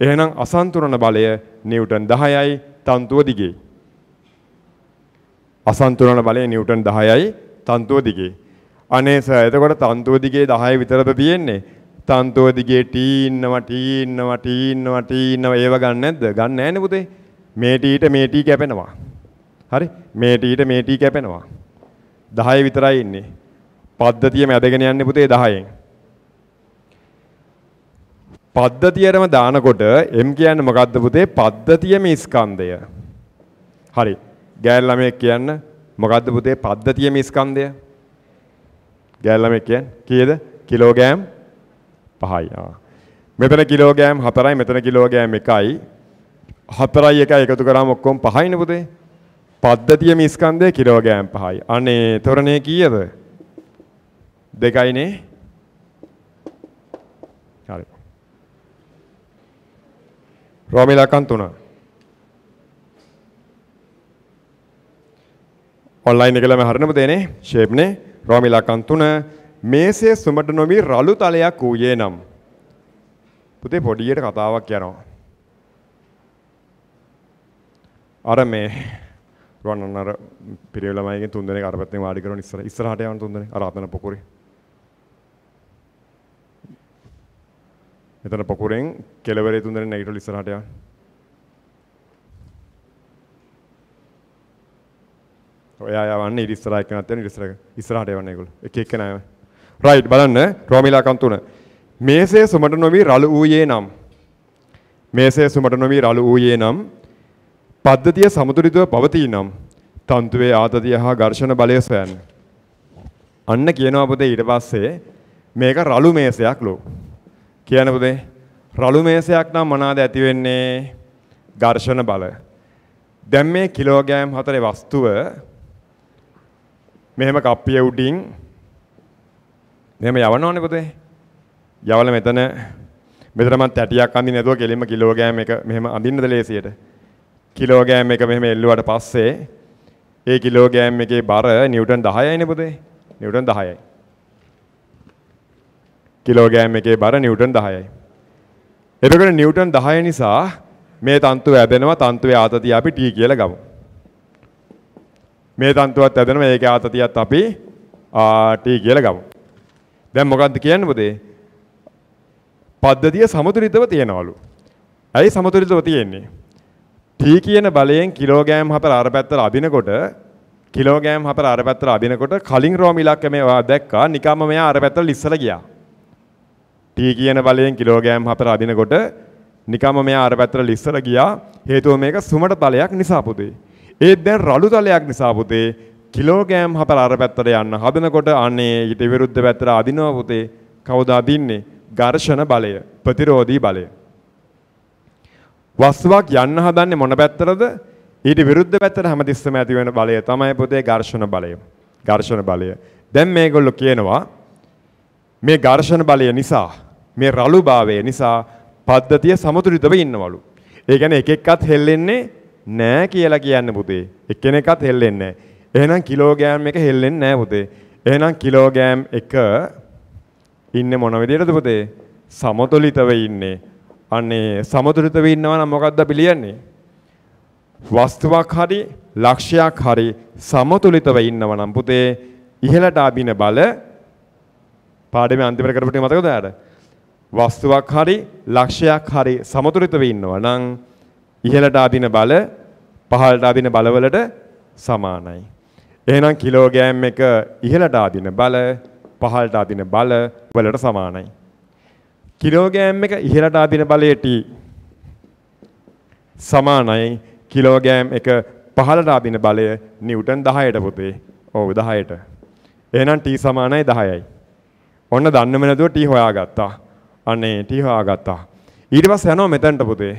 එහෙනම් අසන්තුලන බලය නිව්ටන් 10යි තන්තුව දිගේ. අසන්තුලන බලය නිව්ටන් 10යි තන්තුව දිගේ. අනේ සර් එතකොට තන්තුව දිගේ 10 විතරද තියෙන්නේ? තන්තුව දිගේ ටී ඉන්නවා ටී ඉන්නවා ටී ඉන්නවා ටී ඉන්නවා ඒව ගන්න නැද්ද? ගන්න නැහැනේ පුතේ. මේ ටීට මේ ටී කැපෙනවා. හරි? මේ ටීට මේ ටී කැපෙනවා. 10 විතරයි ඉන්නේ. පද්ධතියම ඇදගෙන යන්නේ පුතේ 10න්. පද්ධතියටම දානකොට M කියන්නේ මොකද්ද පුතේ? පද්ධතියම ස්කන්ධය. හරි. ගෑල් ළමයෙක් කියන්න මොකද්ද පුතේ පද්ධතියම ස්කන්ධය? ගෑල් ළමයෙක් කියන්නේ කීයද? කිලෝග්‍රෑම් 5යි. ආ. මෙතන කිලෝග්‍රෑම් 4යි මෙතන කිලෝග්‍රෑම් 1යි. 4යි 1යි එකතු කරාම ඔක්කොම 5යිනේ පුතේ. පද්ධතියම ස්කන්ධය කිලෝග්‍රෑම් 5යි. අනේ තොරණේ කීයද? දෙකයිනේ. හරි. රෝමිලකන් 3. ඔන්ලයින් එකලම හරිනම දෙනේ ෂේප්නේ රෝම ඉලක්කම් 3 මේසේ සුමට නොවි රළු තලයක් ඌයේ නම් පුතේ පොඩියට කතාවක් යනවා අර මේ රුවන් අර පිරිවෙල ළමයිගෙන් තුන් දෙනෙක් අර පැත්තෙන් වාඩි කරන ඉස්සර ඉස්සරහට යවන තුන් දෙනෙක් අර අතන පොකුරේ එතන පොකුරෙන් කෙළවරේ තුන් දෙනෙක් නැගිටලා ඉස්සරහට යවන ඔයා යවන්නේ ඊට ඉස්සරහ එක්කනත් යන ඊට ඉස්සරහ ඉස්සරහට යවන්නේ ඒගොල්ලෝ. එක එක නෑ. රයිට් බලන්න රෝමිලා කම් තුන. මේසේ සුමට නොවි රළු ඌයේ නම් මේසේ සුමට නොවි රළු ඌයේ නම් පද්ධතිය සමතුලිතව පවතී නම් තන්තුවේ ආතතිය හා ඝර්ෂණ බලය සොයන්න. අන්න කියනවා පුතේ ඊට පස්සේ මේක රළු මේසයක් ලෝ. කියන පුතේ රළු මේසයක් නම් මොනවාද ඇති වෙන්නේ? ඝර්ෂණ බල. දැන් මේ කිලෝග්‍රෑම් හතරේ වස්තුව මෙහෙම කප්පිය උඩින් මෙහෙම යවනවනේ පුතේ. යවල මෙතන මෙතන මම තැටියක් අඳින්න නැතුව කෙලින්ම කිලෝග්‍රෑම් එක මෙහෙම අඳින්නද ලේසියට. කිලෝග්‍රෑම් එක මෙහෙම එල්ලුවාට පස්සේ ඒ කිලෝග්‍රෑම් එකේ බර නිව්ටන් 10යිනේ පුතේ. නිව්ටන් 10යි. කිලෝග්‍රෑම් එකේ බර නිව්ටන් 10යි. එතකොට නිව්ටන් 10 නිසා මේ තන්තුව ඇදෙනවා තන්තුවේ ආතතිය අපි T කියලා ගමු. මේ තන්තුවත් ඇදෙනවා ඒකේ ආතතියත් අපි T කියලා ගමු. දැන් මොකද්ද කියන්නේ පුතේ? පද්ධතිය සමතුලිතව තියෙනවලු. ඇයි සමතුලිතව තියෙන්නේ? T කියන බලයෙන් කිලෝග්‍රෑම් 4 අර පැත්තට අදිනකොට කිලෝග්‍රෑම් 4 අර පැත්තට අදිනකොට කලින් රෝම ඉලක්කමේ ඔයා දැක්කා නිකම්ම මෙයා අර පැත්තට ලිස්සලා ගියා. T කියන බලයෙන් කිලෝග්‍රෑම් 4 අදිනකොට නිකම්ම මෙයා අර පැත්තට ලිස්සලා ගියා. හේතුව මේක සුමට තලයක් නිසා පුතේ. ඒත් දැන් රළු තලයක් නිසා පුතේ කිලෝග්‍රෑම් හතර අර පැත්තට යන්න හදනකොට අනේ ඊට විරුද්ධ පැත්තට අදිනවා පුතේ කවුද අදින්නේ ඝර්ෂණ බලය ප්‍රතිරෝධී බලය වස්තුවක් යන්න හදන්නේ මොන පැත්තටද ඊට විරුද්ධ පැත්තට හැමතිස්සෙම ඇති වෙන බලය තමයි පුතේ ඝර්ෂණ බලය ඝර්ෂණ බලය දැන් මේගොල්ලෝ කියනවා මේ ඝර්ෂණ බලය නිසා මේ රළුභාවය නිසා පද්ධතිය සමතුලිතව ඉන්නවලු ඒ කියන්නේ එක එක්කත් හෙල්ලෙන්නේ නෑ කියලා කියන්න පුතේ. එක්කෙනෙක්වත් හෙල්ලෙන්නේ නෑ. එහෙනම් කිලෝග්‍රෑම් එක හෙල්ලෙන්නේ නෑ පුතේ. එහෙනම් කිලෝග්‍රෑම් එක ඉන්නේ මොන විදිහටද පුතේ? සමතුලිතව ඉන්නේ. අනේ සමතුලිතව ඉන්නවා නම් මොකද්ද අපි ලියන්නේ? වස්තුවක් හරි ලක්ෂයක් හරි සමතුලිතව ඉන්නවා නම් පුතේ ඉහළට අබින බල පාඩමේ අන්තිමට කරපු ටික මතකද ඔයාලට? වස්තුවක් හරි ලක්ෂයක් හරි සමතුලිතව ඉන්නවා නම් ඉහළට අදින බල පහළට අදින බලවලට සමානයි. එහෙනම් කිලෝග්‍රෑම් එක ඉහළට අදින බල පහළට අදින බල වලට සමානයි. කිලෝග්‍රෑම් එක ඉහළට අදින බලයට සමානයි කිලෝග්‍රෑම් එක පහළට අදින බලය නිව්ටන් 10ට පුතේ. ඔව් 10ට. එහෙනම් T සමානයි 10යි. ඔන්න දන්නම නැතුව T හොයාගත්තා. අනේ T හොයාගත්තා. ඊට පස්සේ යනවා මෙතනට පුතේ.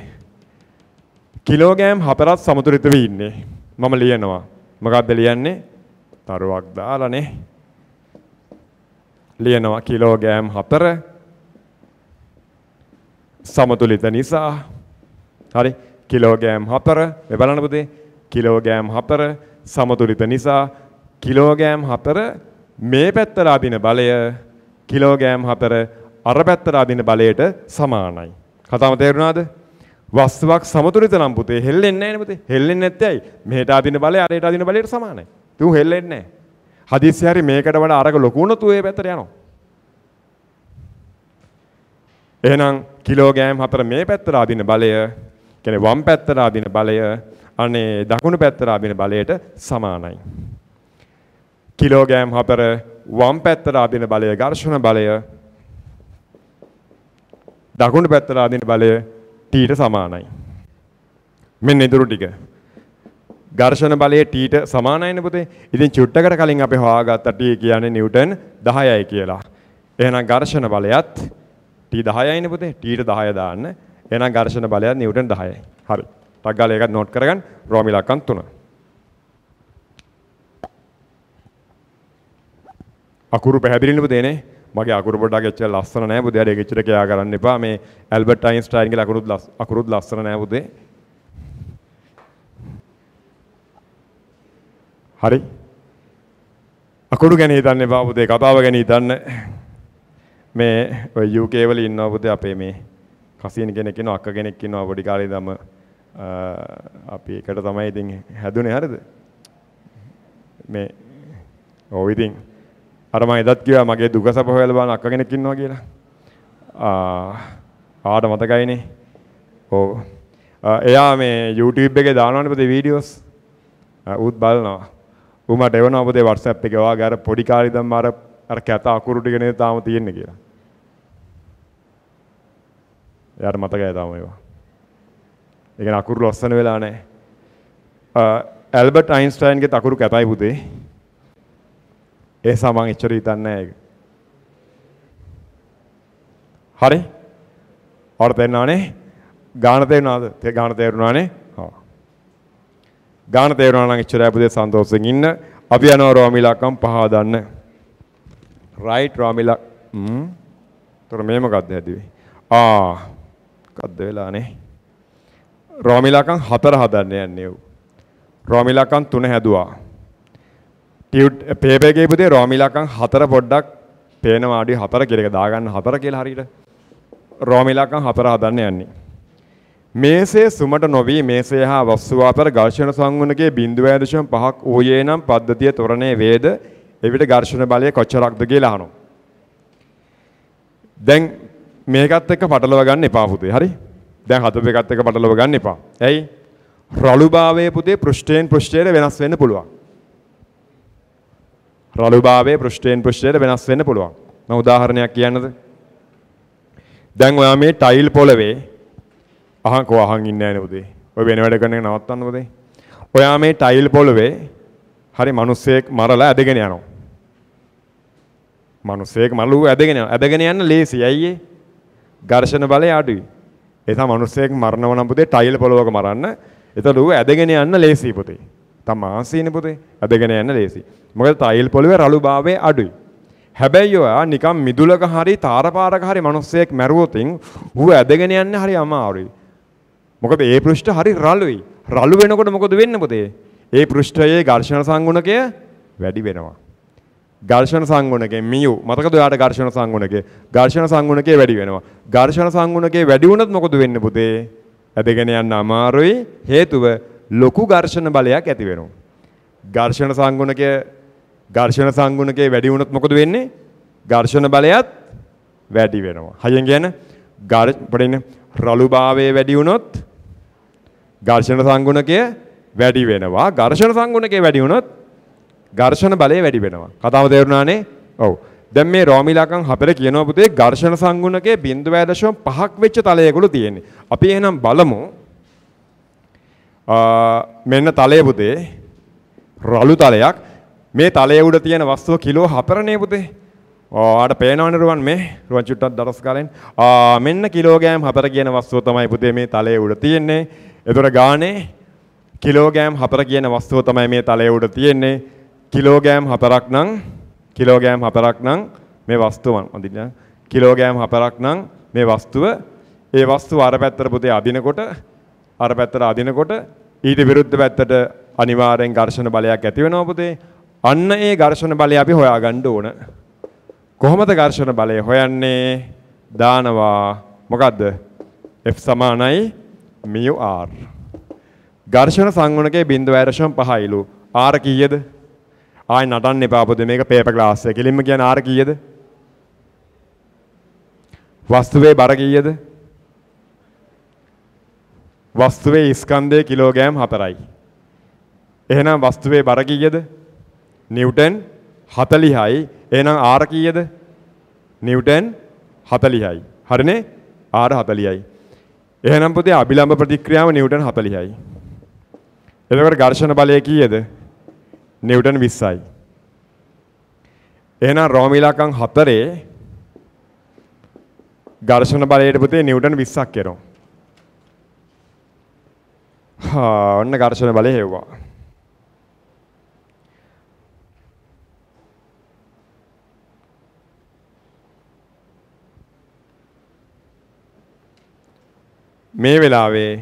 කිලෝග්‍රෑම් හතරක් සමතුලිත වී ඉන්නේ. මම ලියනවා. මොකක්ද ලියන්නේ? තරුවක් දාලානේ. ලියනවා කිලෝග්‍රෑම් 4 සමතුලිත නිසා හරි කිලෝග්‍රෑම් 4 මේ බලන්න පුතේ කිලෝග්‍රෑම් 4 සමතුලිත නිසා කිලෝග්‍රෑම් 4 මේ පැත්තට අදින බලය කිලෝග්‍රෑම් 4 අර පැත්තට අදින බලයට සමානයි. කතාව තේරුණාද? වස්තුවක් සමතුලිත නම් පුතේ හෙල්ලෙන්නේ නැහැ නේ පුතේ. හෙල්ලෙන්නේ නැත්තේ ඇයි? මෙහෙට අදින බලය අරයට අදින බලයට සමානයි. තු හෙල්ලෙන්නේ නැහැ. හදිස්සි හරි මේකට වඩා අරක ලොකු වුණොත් ඌ ඒ පැත්තට යනවා. එහෙනම් කිලෝග්‍රෑම් 4 මේ පැත්තට අදින බලය කියන්නේ වම් පැත්තට අදින බලය අනේ දකුණු පැත්තට අදින බලයට සමානයි. කිලෝග්‍රෑම් 4 වම් පැත්තට අදින බලය ඝර්ෂණ බලය දකුණු පැත්තට අදින බලය Tට සමානයි. මෙන්න ඉතුරු ටික. ඝර්ෂණ බලය Tට සමානයිනේ පුතේ. ඉතින් චුට්ටකට කලින් අපි හොයාගත්ත T කියන්නේ නිව්ටන් 10යි කියලා. එහෙනම් ඝර්ෂණ බලයත් T 10යිනේ පුතේ. Tට 10 දාන්න. එහෙනම් ඝර්ෂණ බලයත් නිව්ටන් 10යි. හරි. ටක් ගාලා ඒකත් නෝට් කරගන්න. රෝමි ලක්කම් 3. අකුරු පැහැදිලිනේ පුතේනේ. මගේ අකුරු පොඩ්ඩක් එච්චර ලස්සන නෑ පුතේ. ඒක එච්චර කියා කරන්න එපා. මේ ඇල්බර්ට් අයින්ස්ටයින්ගේ අකුරුත් අකුරුත් ලස්සන නෑ පුතේ. හරි. අකුරු ගැන හිතන්න එපා පුතේ. කතාව ගැන හිතන්න. මේ ඔය UK වල ඉන්නවා පුතේ අපේ මේ කසියන කෙනෙක් ඉන්නවා අක්ක කෙනෙක් ඉන්නවා පොඩි කාලේ ඉඳන්ම අපි එකට තමයි ඉතින් හැදුනේ හරිද? මේ ඔව් ඉතින් අර මම එදත් කිව්වා මගේ දුක සැප හොයලා බලන අක්ක කෙනෙක් ඉන්නවා කියලා. ආ ආට මතකයිනේ. ඔව්. එයා මේ YouTube එකේ දානවනේ පුතේ වීඩියෝස්. උත් බලනවා. ඌ මට එවනවා පුතේ WhatsApp එකේ ඔයාගේ අර පොඩි කාලේ ඉඳන්ම අර අර කැත අකුරු ටික නේද තාම තියෙන්නේ කියලා. එයාට මතකයි තාම ඒවා. ඒ කියන්නේ අකුරු ලස්සන වෙලා නැහැ. ඇල්බර්ට් අයින්ස්ටයින්ගේ අකුරු කැතයි පුතේ. ඒ සමන් එච්චර හිතන්නේ නැහැ ඒක. හරි? ඔයාලට තේරෙනවනේ? ගාන තේරුණාද? තේ ගාන තේරුණානේ? හා. ගාන තේරුණා නම් එච්චරයි පුතේ සන්තෝෂෙන් ඉන්න. අපි යනවා රෝමිලක්කම් පහ දාන්න. රයිට් රෝමිලක් හ්ම්. ତොර මේ මොකක්ද හැදුවේ? ආ. මොකක්ද වෙලානේ? රෝමිලක්කම් හතර හදන්න යන්නේ උ. රෝමිලක්කම් තුන හැදුවා. ටියුට් පේපර් එකේ පුතේ රෝමිලක්කම් හතර පොඩ්ඩක් පේනවා අඩි හතර කියලා එක දාගන්න හතර කියලා හරියට. රෝමිලක්කම් හතර හදන්න යන්නේ. මේසේ සුමට නොවී මේසේ හා වස්තුව අතර ඝර්ෂණ සංගුණකයේ 0.5ක් ඌයේ නම් පද්ධතිය තොරණේ වේද එවිට ඝර්ෂණ බලය කොච්චරක්ද කියලා අහනවා. දැන් මේකත් එක්ක පටලව ගන්න එපා පුතේ. හරි? දැන් හදපු එකත් එක්ක පටලව ගන්න එපා. ඇයි? රළුභාවයේ පුතේ පෘෂ්ඨයෙන් පෘෂ්ඨයට වෙනස් වෙන්න පුළුවන්. රළුභාවයේ පෘෂ්ඨයෙන් පෘෂ්ඨයට වෙනස් වෙන්න පුළුවන්. මම උදාහරණයක් කියන්නද? දැන් ඔයා මේ ටයිල් පොළවේ අහන් කෝ අහන් ඉන්නේ නැහැ පුතේ. ඔය වෙන වැඩ කරන එක නවත්තන්න පුතේ. ඔයා මේ ටයිල් පොළවේ හරි මිනිස්සෙක් මරලා ඇදගෙන යනවා. මිනිස්සෙක් මරලු ඇදගෙන යනවා. ඇදගෙන යන්න ලේසි. ඇයි ඒ? ඝර්ෂණ බලය අඩුයි. ඒ තමයි මිනිස්සෙක් මරනව නම් පුතේ ටයිල් පොළවක මරන්න. එතකොට ඌ ඇදගෙන යන්න ලේසි පුතේ. තමාසීනේ පුතේ. ඇදගෙන යන්න ලේසි. මොකද ටයිල් පොළවේ රළු භාවය අඩුයි. හැබැයි ඔයා නිකම් මිදුලක හරි තාරපාරක හරි මිනිස්සෙක් මැරුවොතින් ඌ ඇදගෙන යන්න හරි අමාරුයි. මොකද ඒ පෘෂ්ඨ හරි රළුයි. රළු වෙනකොට මොකද වෙන්නේ පුතේ? ඒ පෘෂ්ඨයේ ඝර්ෂණ සංගුණකය වැඩි වෙනවා. ඝර්ෂණ සංගුණකේ මියු මතකද ඔයාට ඝර්ෂණ සංගුණකේ ඝර්ෂණ සංගුණකේ වැඩි වෙනවා. ඝර්ෂණ සංගුණකේ වැඩි වුණොත් මොකද වෙන්නේ පුතේ? ඇදගෙන යන්න අමාරුයි හේතුව ලොකු ඝර්ෂණ බලයක් ඇති වෙනවා. ඝර්ෂණ සංගුණකය ඝර්ෂණ සංගුණකේ වැඩි වුණොත් මොකද වෙන්නේ? ඝර්ෂණ බලයත් වැඩි වෙනවා. හයියෙන් කියන පොඩින් රළුභාවයේ වැඩි වුණොත් ඝර්ෂණ සංගුණකය වැඩි වෙනවා. ඝර්ෂණ සංගුණකේ වැඩි වුණොත් ඝර්ෂණ බලය වැඩි වෙනවා. කතාව තේරුණානේ? ඔව්. දැන් මේ රෝමිලාකම් හතර කියනවා පුතේ ඝර්ෂණ සංගුණකේ 0.5ක් වෙච්ච තලයකලු තියෙන්නේ. අපි එහෙනම් බලමු මෙන්න තලය පුතේ රළු තලයක් මේ තලයේ උඩ තියෙන වස්තුව කිලෝ 4නේ පුතේ. ඔයාට පේනවනේ රුවන් මේ රුවන් චුට්ටක් දරස් කාලෙන්. ආ මෙන්න කිලෝග්‍රෑම් 4 කියන වස්තුව තමයි පුතේ මේ තලයේ උඩ තියෙන්නේ. ඒතර ගානේ කිලෝග්‍රෑම් 4 කියන වස්තුව තමයි මේ තලයේ උඩ තියෙන්නේ. කිලෝග්‍රෑම් 4ක් නම් කිලෝග්‍රෑම් 4ක් නම් මේ වස්තුව අඳින්න කිලෝග්‍රෑම් 4ක් නම් මේ වස්තුව ඒ වස්තුව අර පැත්තට පුතේ අදිනකොට අර පැත්තට අදිනකොට ඊට විරුද්ධ පැත්තට අනිවාර්යෙන් ඝර්ෂණ බලයක් ඇති වෙනවා පුතේ. අන්න ඒ ඝර්ෂණ බලය අපි හොයාගන්න ඕන. කොහොමද ඝර්ෂණ බලය හොයන්නේ? දානවා මොකද්ද? F සමානයි mu r. ඝර්ෂණ සංගුණකයේ 0.5යිලු. r කීයද? ආයි නටන්න එපා පුතේ මේක පේපර් ක්ලාස් එක. කෙලින්ම කියන්නේ r කීයද? වස්තුවේ බර කීයද? වස්තුවේ ස්කන්ධය කිලෝග්‍රෑම් 4යි. එහෙනම් වස්තුවේ බර කීයද? නිව්ටන් 40යි. එහෙනම් R කීයද? නිව්ටන් 40යි. හරිනේ? R 40යි. එහෙනම් පුතේ අභිලම්බ ප්‍රතික්‍රියාව නිව්ටන් 40යි. එතකොට ඝර්ෂණ බලය කීයද? නිව්ටන් 20යි. එහෙනම් රෝම ඉලක්කම් 4 ඝර්ෂණ බලයට පුතේ නිව්ටන් 20ක් කරනවා. හා ඔන්න ඝර්ෂණ බලය හෙව්වා. මේ වෙලාවේ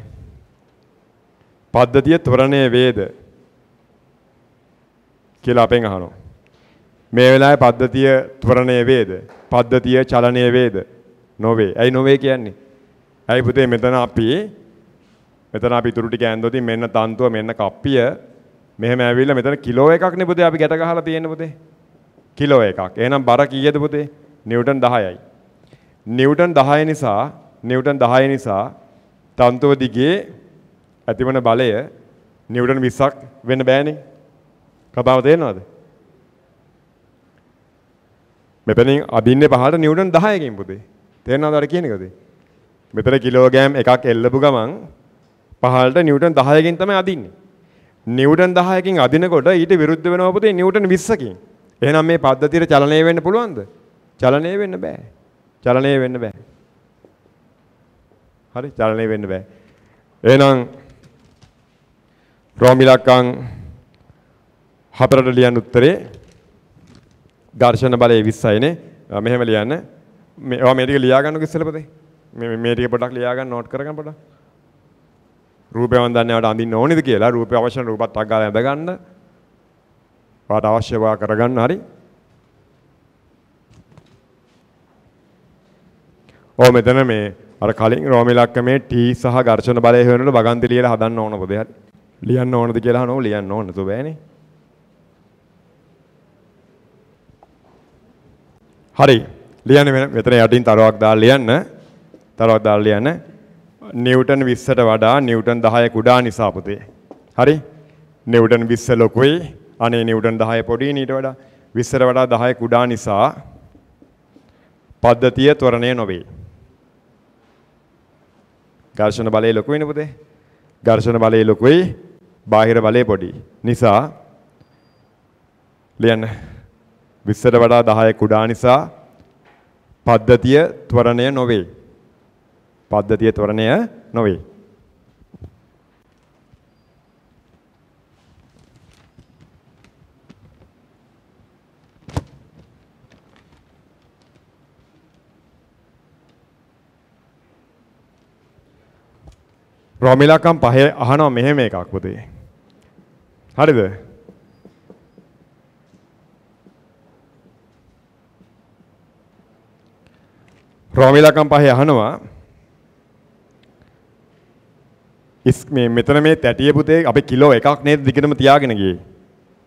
පද්ධතිය ත්වරණය වේද කියලා අපෙන් අහනවා. මේ වෙලාවේ පද්ධතිය ත්වරණය වේද? පද්ධතිය චලනය වේද? නොවේ. ඇයි නොවේ කියන්නේ? ඇයි පුතේ මෙතන අපි මෙතන අපි ඉතුරු ටික ඇන්දොත් මෙන්න තන්තුව මෙන්න කප්පිය මෙහෙම ඇවිල්ලා මෙතන කිලෝ එකක් නේ පුතේ අපි ගැට ගහලා තියෙන්නේ පුතේ. කිලෝ එකක්. එහෙනම් බර කීයද පුතේ? නිව්ටන් 10යි. නිව්ටන් 10 නිසා නිව්ටන් 10 නිසා තන්තුව දිගේ ඇතිවන බලය නිව්ටන් 20ක් වෙන්න බෑනේ. කතාව තේරෙනවද? මෙතනින් අදින්නේ පහළට නිව්ටන් 10කින් පුතේ. තේරෙනවද අර කියන එකද? මෙතන කිලෝග්‍රෑම් එකක් එල්ලපු ගමන් පහළට නිව්ටන් 10කින් තමයි අදින්නේ. නිව්ටන් 10කින් අදිනකොට ඊට විරුද්ධ වෙනවා පුතේ නිව්ටන් 20කින්. එහෙනම් මේ පද්ධතියට චලනය වෙන්න පුළුවන්ද? චලනය වෙන්න බෑ. චලනය වෙන්න බෑ. හරි චලනය වෙන්න බෑ. එහෙනම් රෝම ඉලක්කම් හතරට ලියන්න උත්තරේ ඝර්ෂණ බලය 20යිනේ. මෙහෙම ලියන්න. මේ ඔයා මේ ටික ලියා ගන්නකො ඉස්සෙල්ලා පුතේ. මේ මේ ටික පොඩ්ඩක් ලියා ගන්න නෝට් කරගන්න පොඩ්ඩක්. රූපය මන් දන්නේ වට අඳින්න ඕනේද කියලා රූපය අවශ්‍ය නම් රූපත් අග්ගාලා ඇඳ ගන්න. වාට අවශ්‍ය වා කරගන්න හරි. ඔව් මෙතන මේ අර කලින් රෝම ඉලක්කමේ T සහ ඝර්ෂණ බලය හොයනකොට බගන්ති ලියලා හදන්න ඕන පොතේ හරි. ලියන්න ඕනද කියලා අහනෝ ලියන්න ඕන නේද බෑනේ. හරි. ලියන්න මෙතන යටින් තරවක් දාලා ලියන්න. තරවක් දාලා ලියන්න. නිව්ටන් 20ට වඩා නිව්ටන් 10 කුඩා නිසා පුතේ. හරි? නිව්ටන් 20 ලොකුයි. අනේ නිව්ටන් 10 පොඩි ඊට වඩා 20ට වඩා 10 කුඩා නිසා පද්ධතිය ත්වරණය නොවේ. ඝර්ෂණ බලය ලොකුයිනේ පුතේ. ඝර්ෂණ බලය ලොකුයි. බාහිර බලය පොඩි. නිසා ලියන්න 20ට වඩා 10 කුඩා නිසා පද්ධතිය ත්වරණය නොවේ. පද්ධතිය ත්වරණය නොවේ. රොමිලකම් පහේ අහනවා මෙහෙම එකක් පුතේ. හරිද? රොමිලකම් පහේ අහනවා ඉස් මේ මෙතන මේ තැටිය පුතේ අපි කිලෝ එකක් නේද දිගටම තියාගෙන ගියේ.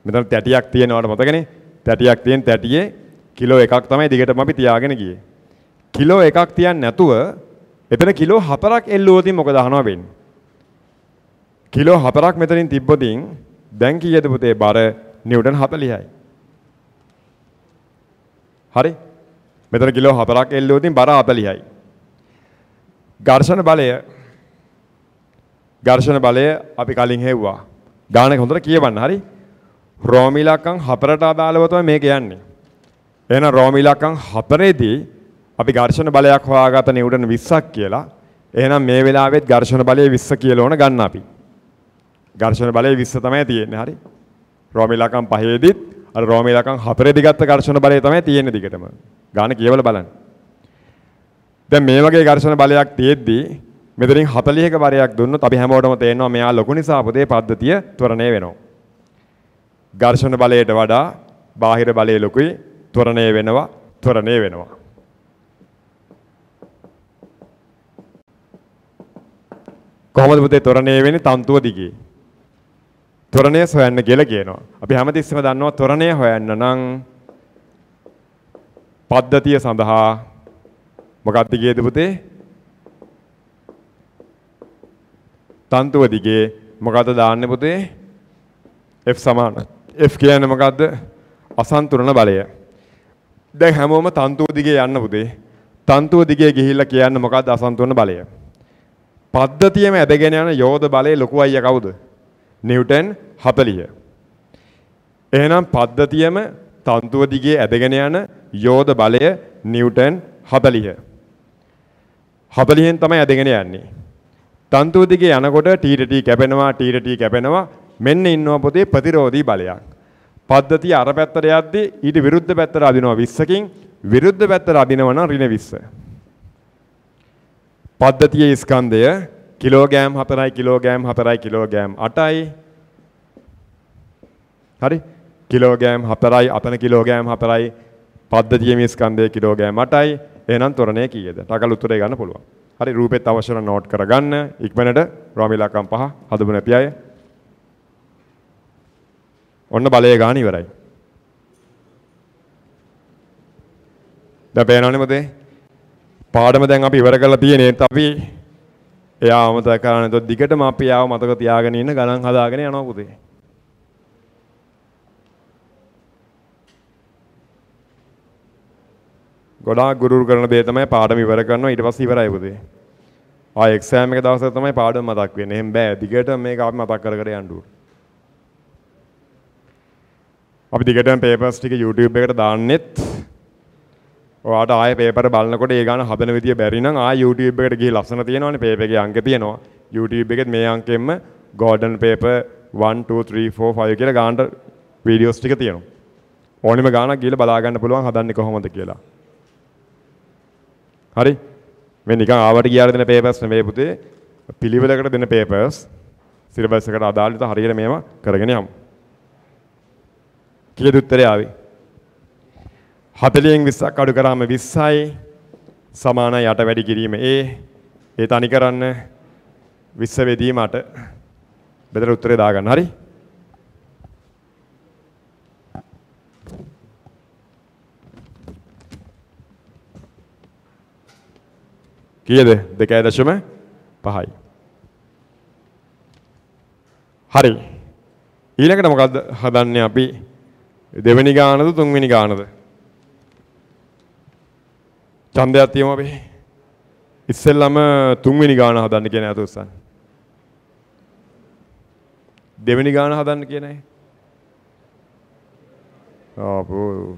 මෙතන තැටියක් තියෙනවට මතකනේ? තැටියක් තියෙන තැටියේ කිලෝ එකක් තමයි දිගටම අපි තියාගෙන ගියේ. කිලෝ එකක් තියන්නේ නැතුව එතන කිලෝ 4ක් එල්ලුවොත් මොකද අහනවා වෙන්නේ? කිලෝ 4ක් මෙතනින් තිබ්බොතින් දැන් කීයද පුතේ බර නිව්ටන් 40යි. හරි? මෙතන කිලෝ 4ක් එල්ලුවොතින් බර 40යි. ඝර්ෂණ බලය ඝර්ෂණ බලය අපි කලින් හෙව්වා. ගානක හොඳට කියවන්න හරි. රෝම ඉලක්කම් හතරට අදාළව තමයි මේක යන්නේ. එහෙනම් රෝම ඉලක්කම් හතරේදී අපි ඝර්ෂණ බලයක් හොයාගත නිව්ටන් 20ක් කියලා. එහෙනම් මේ වෙලාවෙත් ඝර්ෂණ බලය 20 කියලා ඕන ගන්න අපි. ඝර්ෂණ බලය 20 තමයි තියෙන්නේ හරි. රෝම ඉලක්කම් පහේදීත් අර රෝම ඉලක්කම් හතරේදී ගත්ත ඝර්ෂණ බලය තමයි තියෙන්නේ දිගටම. ගාන කියවලා බලන්න. දැන් මේ වගේ ඝර්ෂණ බලයක් තියෙද්දී මෙතනින් 40ක බරයක් දුන්නොත් අපි හැමෝටම තේරෙනවා මෙයා ලොකු නිසා පුතේ පද්ධතිය ත්වරණය වෙනවා. ඝර්ෂණ බලයට වඩා බාහිර බලය ලොකුයි ත්වරණය වෙනවා ත්වරණය වෙනවා. කොහොමද පුතේ ත්වරණය වෙන්නේ තන්තුව දිගේ? ත්වරණය හොයන්න කියලා කියනවා. අපි හැමතිස්සෙම දන්නවා ත්වරණය හොයන්න නම් පද්ධතිය සඳහා මොකක්ද කියද පුතේ? තන්තුව දිගේ මොකද්ද දාන්නේ පුතේ? F සමාන. F කියන්නේ මොකද්ද? අසන්තුලන බලය. දැන් හැමෝම තන්තුව දිගේ යන්න පුතේ. තන්තුව දිගේ ගිහිල්ලා කියන්න මොකද්ද අසන්තුලන බලය? පද්ධතියම ඇදගෙන යන යෝධ බලය ලොකු අයියා කවුද? නිව්ටන් 40. එහෙනම් පද්ධතියම තන්තුව දිගේ ඇදගෙන යන යෝධ බලය නිව්ටන් 40. 40න් තමයි ඇදගෙන යන්නේ. තන්තුව දිගේ යනකොට ටීට ටී කැපෙනවා ටීට ටී කැපෙනවා මෙන්න ඉන්නවා පොතේ ප්‍රතිරෝධී බලයක්. පද්ධතිය අර පැත්තට යද්දී ඊට විරුද්ධ පැත්තට අදිනවා 20කින් විරුද්ධ පැත්තට අදිනවා නම් ඍණ 20. පද්ධතියේ ස්කන්ධය කිලෝග්‍රෑම් 4යි කිලෝග්‍රෑම් 4යි කිලෝග්‍රෑම් 8යි. හරි? කිලෝග්‍රෑම් 4යි අතන කිලෝග්‍රෑම් 4යි පද්ධතියේ ස්කන්ධය කිලෝග්‍රෑම් 8යි. එහෙනම් තොරණය කීයද? ටකල් උත්තරේ ගන්න පුළුවන්. හරි රූපෙත් අවශ්‍ය නම් නෝට් කරගන්න. ඉක්මනට රෝමිලාකම් පහ හදපු නැති අය. ඔන්න බලය ගන්න ඉවරයි. දැන් පේනවනේ මොතේ? පාඩම දැන් අපි ඉවර කරලා තියෙනේ අපි එයාව මතක කරන්නේ તો දිගටම අපි එයාව මතක තියාගෙන ඉන්න ගණන් හදාගෙන යනවා පුතේ. ගොඩාක් ගුරුරු කරන දේ තමයි පාඩම ඉවර කරනවා ඊට පස්සේ ඉවරයි පුතේ. ආ එක්සෑම් එක දවසේ තමයි පාඩම මතක් වෙන්නේ. එහෙනම් බෑ දිගට මේක අපි මතක් කර කර යන්න ඕනේ. අපි දිගටම පේපර්ස් ටික YouTube එකට දාන්නෙත් ඔයාට ආයේ පේපර් බලනකොට ඒ ගාන හදන විදිය බැරි නම් ආයේ YouTube එකට ගිහින් ලස්සන තියෙනවනේ පේපර් එකේ අංක තියෙනවා. YouTube එකෙත් මේ අංකෙන්ම Golden Paper 1 2 3 4 5 කියලා ගානට වීඩියෝස් ටික තියෙනවා. ඕනෙම ගානක් ගිහලා බලා ගන්න පුළුවන් හදන්නේ කොහොමද කියලා. හරි? මේ නිකන් ආවට ගියාට දෙන පේපර්ස් නෙවෙයි පුතේ. පිළිවෙලකට දෙන පේපර්ස් සිලබස් එකට අදාළව හරියට මේවා කරගෙන යමු. කීයද උත්තරය ආවේ? 40න් 20ක් අඩු කරාම 20යි සමානයි යට වැඩි කිරීම ඒ ඒ තනි කරන්න 20 වෙදීම 8 බෙදලා උත්තරේ දාගන්න හරි කීයද 2.5යි හරි ඊළඟට මොකද්ද හදන්නේ අපි දෙවෙනි ගානද තුන්වෙනි ගානද ඡන්දයක් තියමු අපි. ඉස්සෙල්ලම තුන්වෙනි ගාන හදන්න කියන අත උස්සන්න. දෙවෙනි ගාන හදන්න කියන අය. ආපෝ.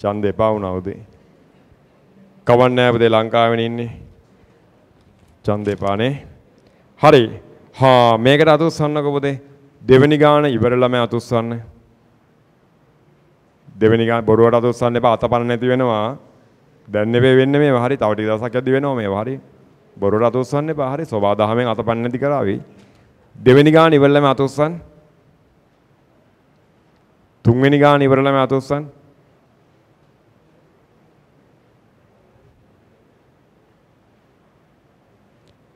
ඡන්ද එපා වුණා උදේ. කවන්නේ නැහැ පුතේ ලංකාවේ ඉන්නේ. ඡන්ද එපානේ. හරි. හා මේකට අත උස්සන්නකෝ පුතේ. දෙවෙනි ගාන ඉවරලම අත උස්සන්න. දෙවෙනි ගාන බොරුවට අත උස්සන්න එපා අතපන නැති වෙනවා. දැන් නෙවෙයි වෙන්නේ මේවා හරි තව ටික දවසක් යද්දි වෙනවා මේවා හරි බොරුවට අත උස්සන්න එපා හරි සෝබා දහමෙන් අතපන් නැති කරાવી දෙවෙනි ගාන ඉවරලම අත උස්සන්න තුන්වෙනි ගාන ඉවරලම අත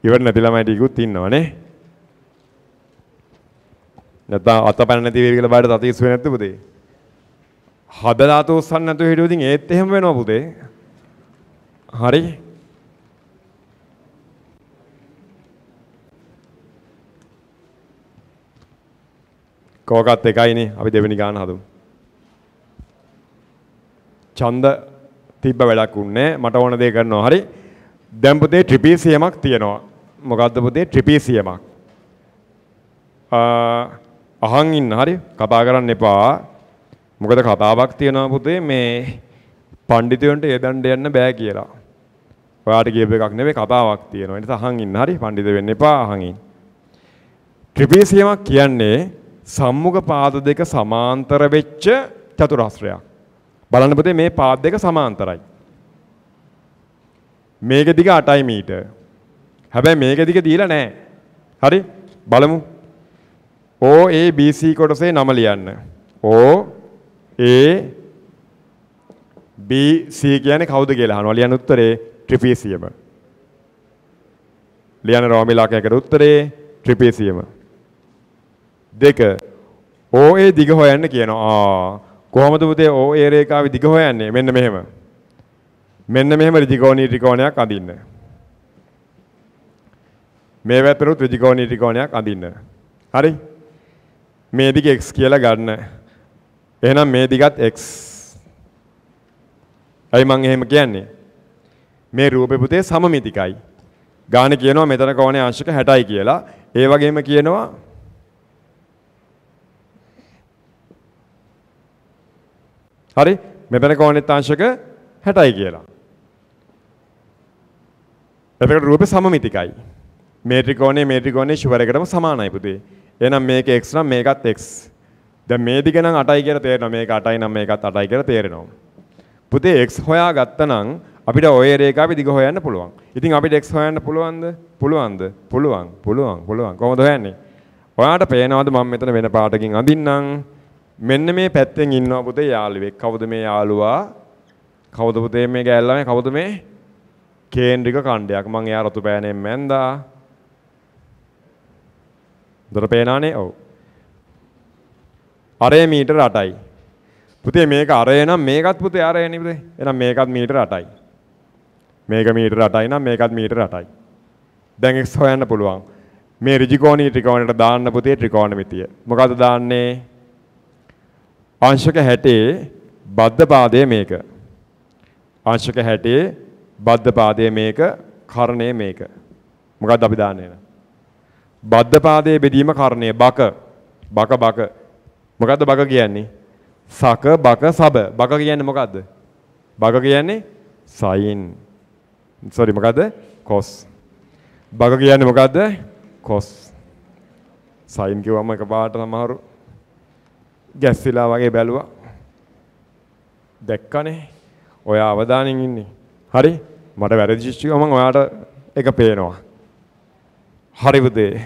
ඉවර නැති ළමයි ටිකුත් ඉන්නවනේ නැත්නම් අතපන් නැති වෙයි කියලා බාඩ තතිස් වෙන්නේ නැද්ද පුතේ? හදලා අත උස්සන්න නැතුව හිටියොත් ඒත් එහෙම වෙනවා පුතේ. හරි. කෝකත් එකයිනේ අපි දෙවෙනි ගාන හදමු. ඡන්ද තිබ්බ වැඩක් උන්නේ. මට ඕන දේ කරනවා. හරි. දැන් පුතේ ට්‍රිපීසියමක් තියෙනවා. මොකද්ද පුතේ ට්‍රිපීසියමක්. අහන් ඉන්න හරි කතා කරන්න එපා. මොකද කතාවක් තියෙනවා පුතේ මේ පඬිතුයන්ට එදන්න යන්න බෑ කියලා. ඔයාට කියප එකක් නෙවෙයි කතාවක් තියෙනවා. ඒ නිසා අහන් ඉන්න හරි පඬිත වෙන්න එපා අහන් ඉන්න. ත්‍රිපීසියමක් කියන්නේ සම්මුඛ පාද දෙක සමාන්තර වෙච්ච චතුරස්‍රයක්. බලන්න පුතේ මේ පාද දෙක සමාන්තරයි. මේක දිග 8යි මීටර්. හැබැයි මේක දිග දීලා නැහැ. හරි? බලමු. OABC කොටසේ නම ලියන්න. O A B C කියන්නේ කවුද කියලා අහනවා. ලියන්න උත්තරේ ට්‍රිපීසියම. ලියන්න රෝමිලාකයකට උත්තරේ ට්‍රිපීසියම. දෙක OA දිග හොයන්න කියනවා. ආ කොහොමද පුතේ OA රේඛාවේ දිග හොයන්නේ? මෙන්න මෙහෙම. මෙන්න මෙහෙම ඍජුකෝණී ත්‍රිකෝණයක් අඳින්න. මේ පැත්තට ත්‍රිකෝණී ත්‍රිකෝණයක් අඳින්න. හරි? මේ දිග x කියලා ගන්න. එහෙනම් මේ දිගත් x. අයි මං එහෙම කියන්නේ. මේ රූපේ පුතේ සමමිතිකයි. ගාන කියනවා මෙතන කෝණේ අංශක 60යි කියලා. ඒ වගේම කියනවා හරි මෙතන කෝණෙත් අංශක 60යි කියලා. එතකොට රූපේ සමමිතිකයි. මේ ත්‍රිකෝණය මේ ත්‍රිකෝණය ෂුවර් එකටම සමානයි පුතේ. එහෙනම් මේක x නම් මේකත් x. දැන් මේ දිග නම් 8යි කියලා තේරෙනවා. මේක 8යි නම් මේකත් 8යි කියලා තේරෙනවා. පුතේ x හොයාගත්තා නම් අපිට ඔය රේඛාවේ දිග හොයන්න පුළුවන්. ඉතින් අපිට x හොයන්න පුළුවන්ද? පුළුවන්ද? පුළුවන්. පුළුවන්. පුළුවන්. කොහොමද හොයන්නේ? ඔයාට පේනවද මම මෙතන වෙන පාටකින් අඳින්නම්. මෙන්න මේ පැත්තෙන් ඉන්නවා පුතේ යාළුවෙක්. කවුද මේ යාළුවා? කවුද පුතේ මේ ගෑල්ලාමේ? කවුද මේ? කේන්ද්‍රික කණ්ඩයක්. මං එයා රතු පෑනෙන් මැන්දා. දොර පේනානේ ඔව්. අරය මීටර 8යි. පුතේ මේක අරය නම් මේකත් පුතේ අරයනේ පුතේ. එහෙනම් මේකත් මීටර 8යි. මේක මීටර 8යි නම් මේකත් මීටර 8යි. දැන් x හොයන්න පුළුවන්. මේ ඍජුකෝණී ත්‍රිකෝණයට දාන්න පුතේ ත්‍රිකෝණමිතිය. මොකද්ද දාන්නේ? අංශක 60 බද්ධ පාදය මේක. අංශක 60 බද්ධ පාදය මේක, කර්ණය මේක. මොකද්ද අපි දාන්නේ? බද්ධ පාදයේ බෙදීම කර්ණය බක. බක බක. මොකද්ද බක කියන්නේ? සක බක සබ. බක කියන්නේ මොකද්ද? බක කියන්නේ සයින්. Sorry මොකද්ද? කොස්. බක කියන්නේ මොකද්ද? කොස්. සයින් කිව්වම එකපාරට සමහරු ගැස්සිලා වගේ බැලුවා. දැක්කනේ. ඔයා අවධානයෙන් ඉන්නේ. හරි. මට වැරදි ශිෂ්‍යව මම ඔයාට එක පේනවා. හරි පුතේ.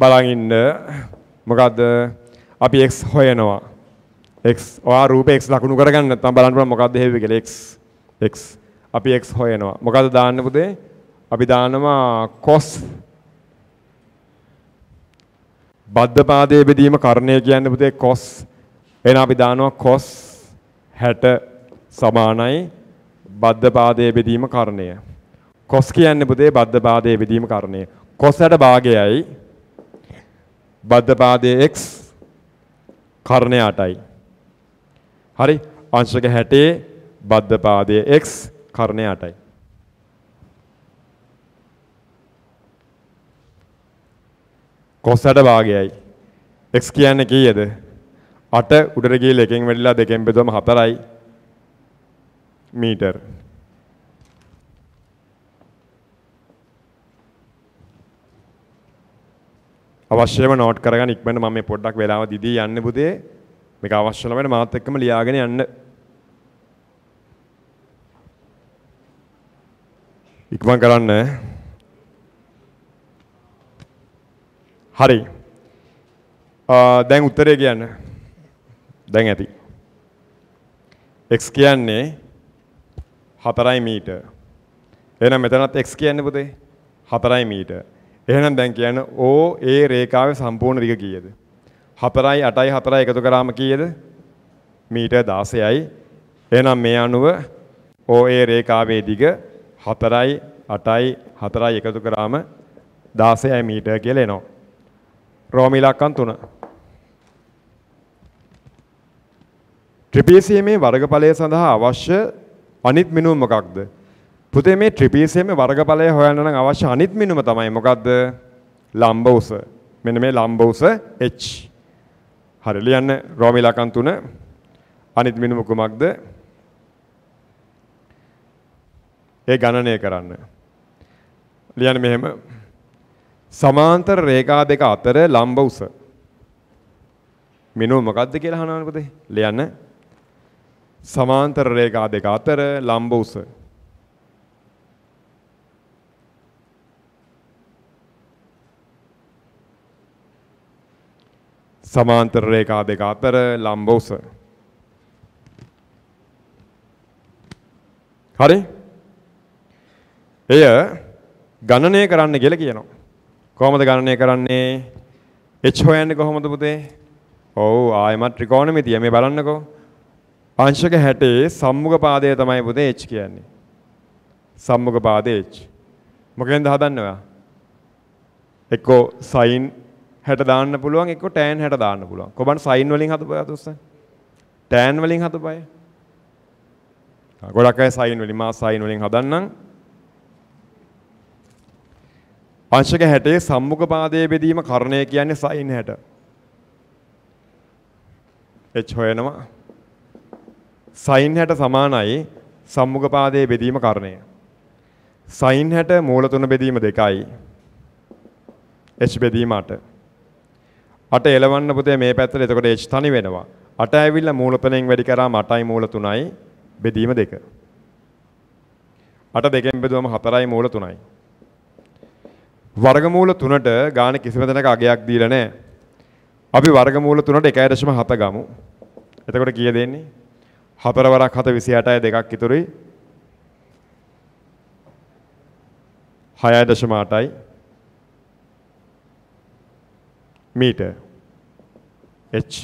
බලන් ඉන්න. මොකද්ද? අපි x හොයනවා. x ඔයා රූපේ x ලකුණු කරගන්න නැත්නම් බලන්න පුළුවන් මොකද්ද හේතුව කියලා x x අපි x හොයනවා. මොකද්ද දාන්න පුතේ? අපි දානවා cos බද්ධ පාදයේ බෙදීම කර්ණය කියන්නේ පුතේ cos එහෙනම් අපි දානවා cos 60 සමානයි බද්ධ පාදයේ බෙදීම කර්ණය. cos කියන්නේ පුතේ බද්ධ පාදයේ බෙදීම කර්ණය. කොසට භාගයයි බද්ධ පාදයේ x කර්ණය 8යි. හරි අංශක 60 බද්ධ පාදයේ x කර්ණය 8යි. කොසට භාගයයි x කියන්නේ කීයද? 8 උඩට ගිහලා එකෙන් වැඩිලා දෙකෙන් බෙදුවම 4යි මීටර. අවශ්‍යම නෝට් කරගන්න ඉක්මනට මම මේ පොඩ්ඩක් වෙලාව දිදී යන්න පුතේ. මේක අවශ්‍ය නම් මාත් එක්කම ලියාගෙන යන්න. ඉක්මන් කරන්න. හරි. දැන් උත්තරේ කියන්න. දැන් ඇති. x කියන්නේ 4යි මීටර. එහෙනම් මෙතනත් x කියන්නේ පුතේ 4යි මීටර. එහෙනම් දැන් කියන්න O A රේඛාවේ සම්පූර්ණ දිග කීයද? 4යි 8යි 4යි එකතු කරාම කීයද? මීටර් 16යි. එහෙනම් මේ අනුව O A රේඛාවේ දිග 4යි 8යි 4යි එකතු කරාම 16යි මීටර් කියලා එනවා. රෝම ඉලක්කම් 3. ත්‍රිපීසියමේ වර්ගඵලය සඳහා අවශ්‍ය අනිත් මිනුම මොකක්ද? පුතේ මේ ට්‍රිපීසියමේ වර්ගඵලය හොයන්න නම් අවශ්‍ය අනිත් මිනුම තමයි මොකද්ද? ලම්බ උස. මෙන්න මේ ලම්බ උස h. හරි ලියන්න රෝම ඉලක්කම් 3 අනිත් මිනුම කුමක්ද? ඒ ගණනය කරන්න. ලියන්න මෙහෙම සමාන්තර රේඛා දෙක අතර ලම්බ උස මිනුම මොකක්ද කියලා අහනවනේ පුතේ. ලියන්න සමාන්තර රේඛා දෙක අතර ලම්බ උස සමාන්තර රේඛා දෙක අතර ලම්බ උස. හරි? එය ගණනය කරන්න කියලා කියනවා. කොහොමද ගණනය කරන්නේ? h හොයන්නේ කොහොමද පුතේ? ඔව් ආයමත් ත්‍රිකෝණමිතිය මේ බලන්නකෝ. අංශක 60 සම්මුඛ පාදය තමයි පුතේ h කියන්නේ. සම්මුඛ පාදය h. මොකෙන්ද හදන්නේ ඔයා? එක්කෝ sin 60 දාන්න පුළුවන් එක්ක tan 60 දාන්න පුළුවන්. කොබන් sin වලින් හදපුවා දුස්සන්. tan වලින් හදපුවා. ගොඩක් අය sin වලින් මා sin වලින් හදන්නම්. අංශක 60 සම්මුඛ පාදයේ බෙදීම කරණය කියන්නේ sin 60. h හොයනවා. sin 60 සමානයි සම්මුඛ පාදයේ බෙදීම කරණය. sin 60 මූල තුන බෙදීම 2යි. h බෙදීම 8. 8 එලවන්න පුතේ මේ පැත්තට එතකොට h තනි වෙනවා. 8 ඇවිල්ලා මූලතනෙන් වැඩි කරාම 8යි මූල 3යි බෙදීම 2. 8 දෙකෙන් බෙදුවම 4යි මූල 3යි. වර්ගමූල 3ට ගාන කිසිම තැනක අගයක් දීලා නැහැ. අපි වර්ගමූල 3ට 1.7 ගමු. එතකොට කීය දෙන්නේ? 4 වරක් 7 28යි දෙකක් ඉතුරුයි. 6.8යි මීටර් h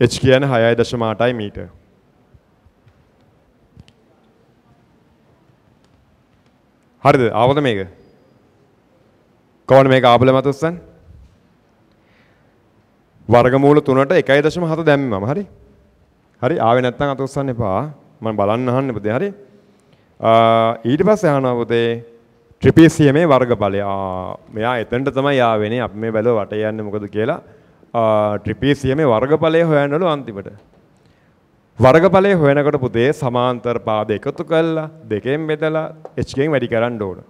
h කියන්නේ 6.8යි මීටර්. හරිද? ආවද මේක? කොහොමද මේක ආපල මතස්සන්? වර්ගමූල 3ට 1.7 දැම්මම හරි? හරි ආවේ නැත්නම් අත උස්සන්න එපා. මම බලන්න අහන්න පුතේ හරි? ඊට පස්සේ අහනවා පුතේ ට්‍රිපීසියමේ වර්ගඵලය. මෙයා එතනට තමයි ආවෙනේ. අපි මේ බැලුව වට යන්නේ මොකද කියලා. ට්‍රිපීසියමේ වර්ගඵලය හොයන්නලු අන්තිමට. වර්ගඵලය හොයනකොට පුතේ සමාන්තර පාද එකතු කරලා දෙකෙන් බෙදලා h ගෙන් වැඩි කරන්න ඕන.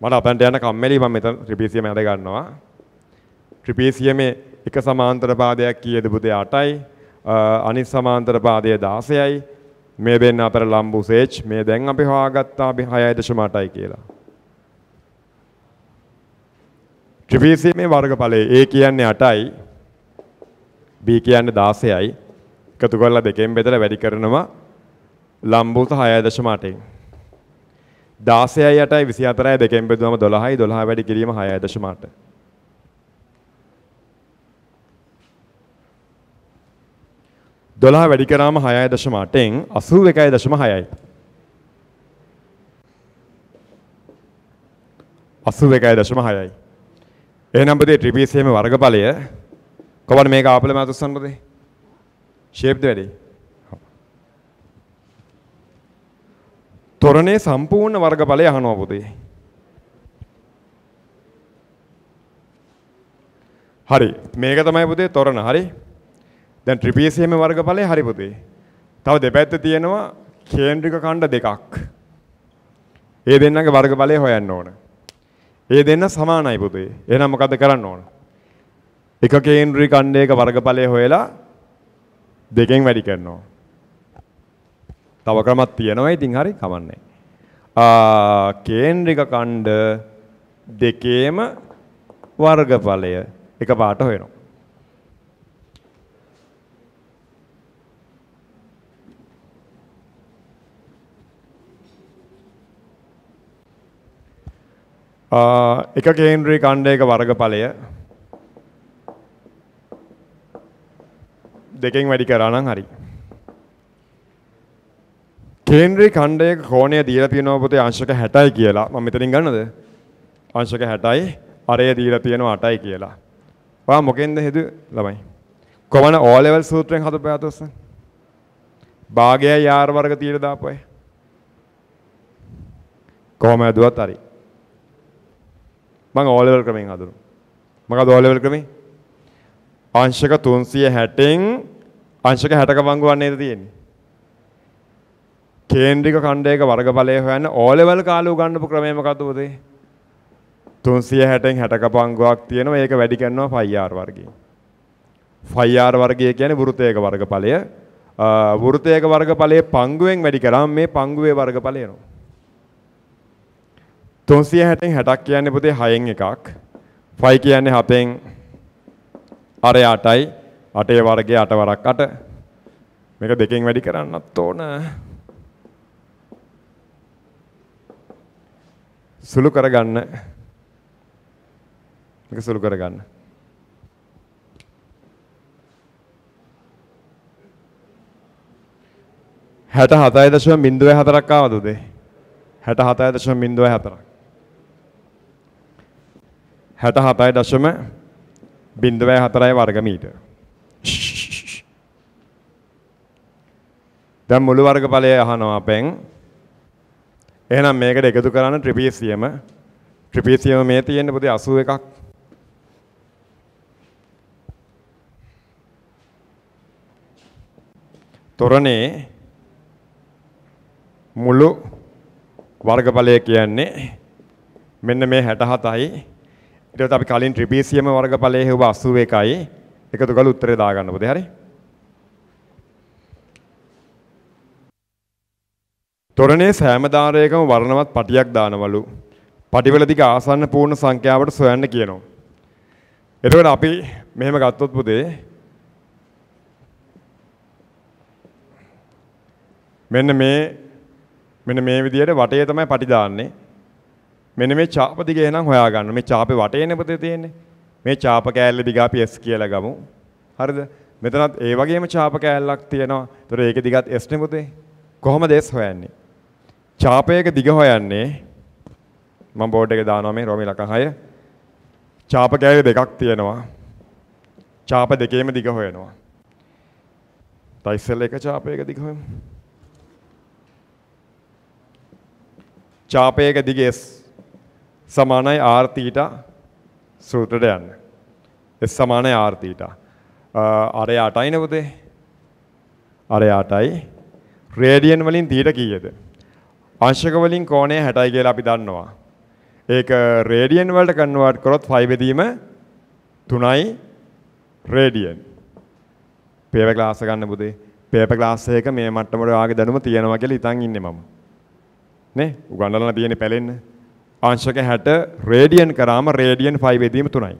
මට අපන්ට යන කම්මැලි මම මෙතන ට්‍රිපීසියම ඇද ගන්නවා. ට්‍රිපීසියමේ එක සමාන්තර පාදයක් කීයද පුතේ 8යි. අනිත් සමාන්තර පාදය 16යි. මේ දෙන්න අතර ලම්බු සේච් මේ දැන් අපි හොයාගත්තා අපි 6.8යි කියලා. ත්‍රිපිටකයේ වර්ගඵලය A කියන්නේ 8යි B කියන්නේ 16යි එකතු කරලා දෙකෙන් බෙදලා වැඩි කරනවා ලම්බුත 6.8න් 16යි 8යි 24යි දෙකෙන් බෙදුවම 12යි 12 වැඩි කිරීම 6.8 12 වැඩි කරාම 6.8න් 81.6යි. 81.6යි. එහෙනම් පුතේ ට්‍රිපීසියම වර්ගඵලය කොහොමද මේක ආපල මාතුස්සන් පුතේ? ෂේප්ද වැඩි? තොරණේ සම්පූර්ණ වර්ගඵලය අහනවා පුතේ. හරි මේක තමයි පුතේ තොරණ හරි දැන් ට්‍රිපීසියම වර්ගඵලය හරි පුතේ. තව දෙපැත්ත තියෙනවා කේන්ද්‍රික ඛණ්ඩ දෙකක්. ඒ දෙන්නගේ වර්ගඵලය හොයන්න ඕන. ඒ දෙන්න සමානයි පුතේ. එහෙනම් මොකද කරන්න ඕන? එක කේන්ද්‍රික ඛණ්ඩයක වර්ගඵලය හොයලා දෙකෙන් වැඩි කරනවා. තව ක්‍රමයක් තියෙනවා ඉතින් හරි කමන්නේ. ආ කේන්ද්‍රික ඛණ්ඩ දෙකේම වර්ගඵලය එකපාරට හොයනවා. එක කේන්ද්‍රී ඛණ්ඩයක වර්ගඵලය දෙකෙන් වැඩි කරා නම් හරි. කේන්ද්‍රී ඛණ්ඩයක කෝණය දීලා තියෙනවා පුතේ අංශක 60යි කියලා. මම මෙතනින් ගන්නද? අංශක 60යි අරය දීලා තියෙනවා 8යි කියලා. ඔයා මොකෙන්ද හෙදුවේ ළමයි? කොමන O level සූත්‍රයෙන් හදපු අතොස්ස? භාගයයි R වර්ග తీර දාපු අය. කොහොම හදුවත් හරි. මම O level ක්‍රමයෙන් හදනවා. මොකද O level ක්‍රමේ? අංශක 360න් අංශක 60ක වංගුවක් නේද තියෙන්නේ? කේන්ද්‍රික ඛණ්ඩයක වර්ගඵලය හොයන්න O level කාලේ උගන්වපු ක්‍රමය මොකද්ද පුතේ? 360න් 60ක පංගුවක් තියෙනවා ඒක වැඩි කරනවා 5r වර්ගයෙන්. 5r වර්ගය කියන්නේ වෘත්තයක වර්ගඵලය. වෘත්තයක වර්ගඵලයේ පංගුවෙන් වැඩි කරාම මේ පංගුවේ වර්ගඵලය එනවා. 360න් 60ක් කියන්නේ පුතේ 6න් එකක්. 5 කියන්නේ 7න් අර 8යි 8 වර්ගයේ 8 වරක් 8. මේක දෙකෙන් වැඩි කරන්නත් ඕන. සුළු කරගන්න මේක සුළු කරගන්න. හැට හතයි දශම බිඳුව හතරක් ආවද උදේ? හැට හතයි දශම බිඳුව හතරක්. හැට හතයි දශම බිඳුව හතරයි වර්ග මීටර්. දැන් මුළු වර්ගඵලය අහනවා අපෙන්. එහෙනම් මේකට එකතු කරන්න ට්‍රිපීසියම. ට්‍රිපීසියම මේ තියෙන්නේ පොතේ 81ක්. තොරණේ මුළු වර්ගඵලය කියන්නේ මෙන්න මේ 67යි ඊට පස්සේ අපි කලින් ට්‍රිපීසියම වර්ගඵලයේ හෙව්ව 81යි එකතු කරලා උත්තරේ දාගන්න පොතේ. හරි? තොරණේ සෑම ධාරයකම වර්ණවත් පටියක් දානවලු. පටිවල දිග ආසන්න පූර්ණ සංඛ්‍යාවට සොයන්න කියනවා. එතකොට අපි මෙහෙම ගත්තොත් පුතේ මෙන්න මේ මෙන්න මේ විදිහට වටේ තමයි පටි දාන්නේ. මෙන්න මේ චාප දිග එහෙනම් හොයාගන්න. මේ චාපේ වටේනේ පුතේ තියෙන්නේ. මේ චාප කෑල්ල දිග අපි S කියලා ගමු. හරිද? මෙතනත් ඒ වගේම චාප කෑල්ලක් තියෙනවා. ඒතර ඒකේ දිගත් S නේ පුතේ. කොහොමද S හොයන්නේ? චාපයක දිග හොයන්නේ මම බෝඩ් එකේ දානවා මේ රෝමි ලකන් 6. චාප කෑලි දෙකක් තියෙනවා. චාප දෙකේම දිග හොයනවා. තයිසල් එක චාපයක දිග හොයමු. චාපයක දිග S සමානයි R තීටා සූත්‍රයට යන්න. S සමානයි R තීටා. අරය 8යි නේ පුතේ. අරය 8යි. රේඩියන් වලින් තීට කීයද? අංශක වලින් කෝණය 60යි කියලා අපි දන්නවා. ඒක රේඩියන් වලට කන්වර්ට් කරොත් 5 බෙදීම 3යි රේඩියන්. පේපර් ක්ලාස් එක ගන්න පුතේ. පේපර් ක්ලාස් එක මේ මට්ටමට ආගේ දැනුම තියෙනවා කියලා හිතන් ඉන්නේ මම. නේ උගන්වලා තියෙන්නේ පැලෙන්න. අංශක 60 රේඩියන් කරාම රේඩියන් 5 බෙදීම 3යි.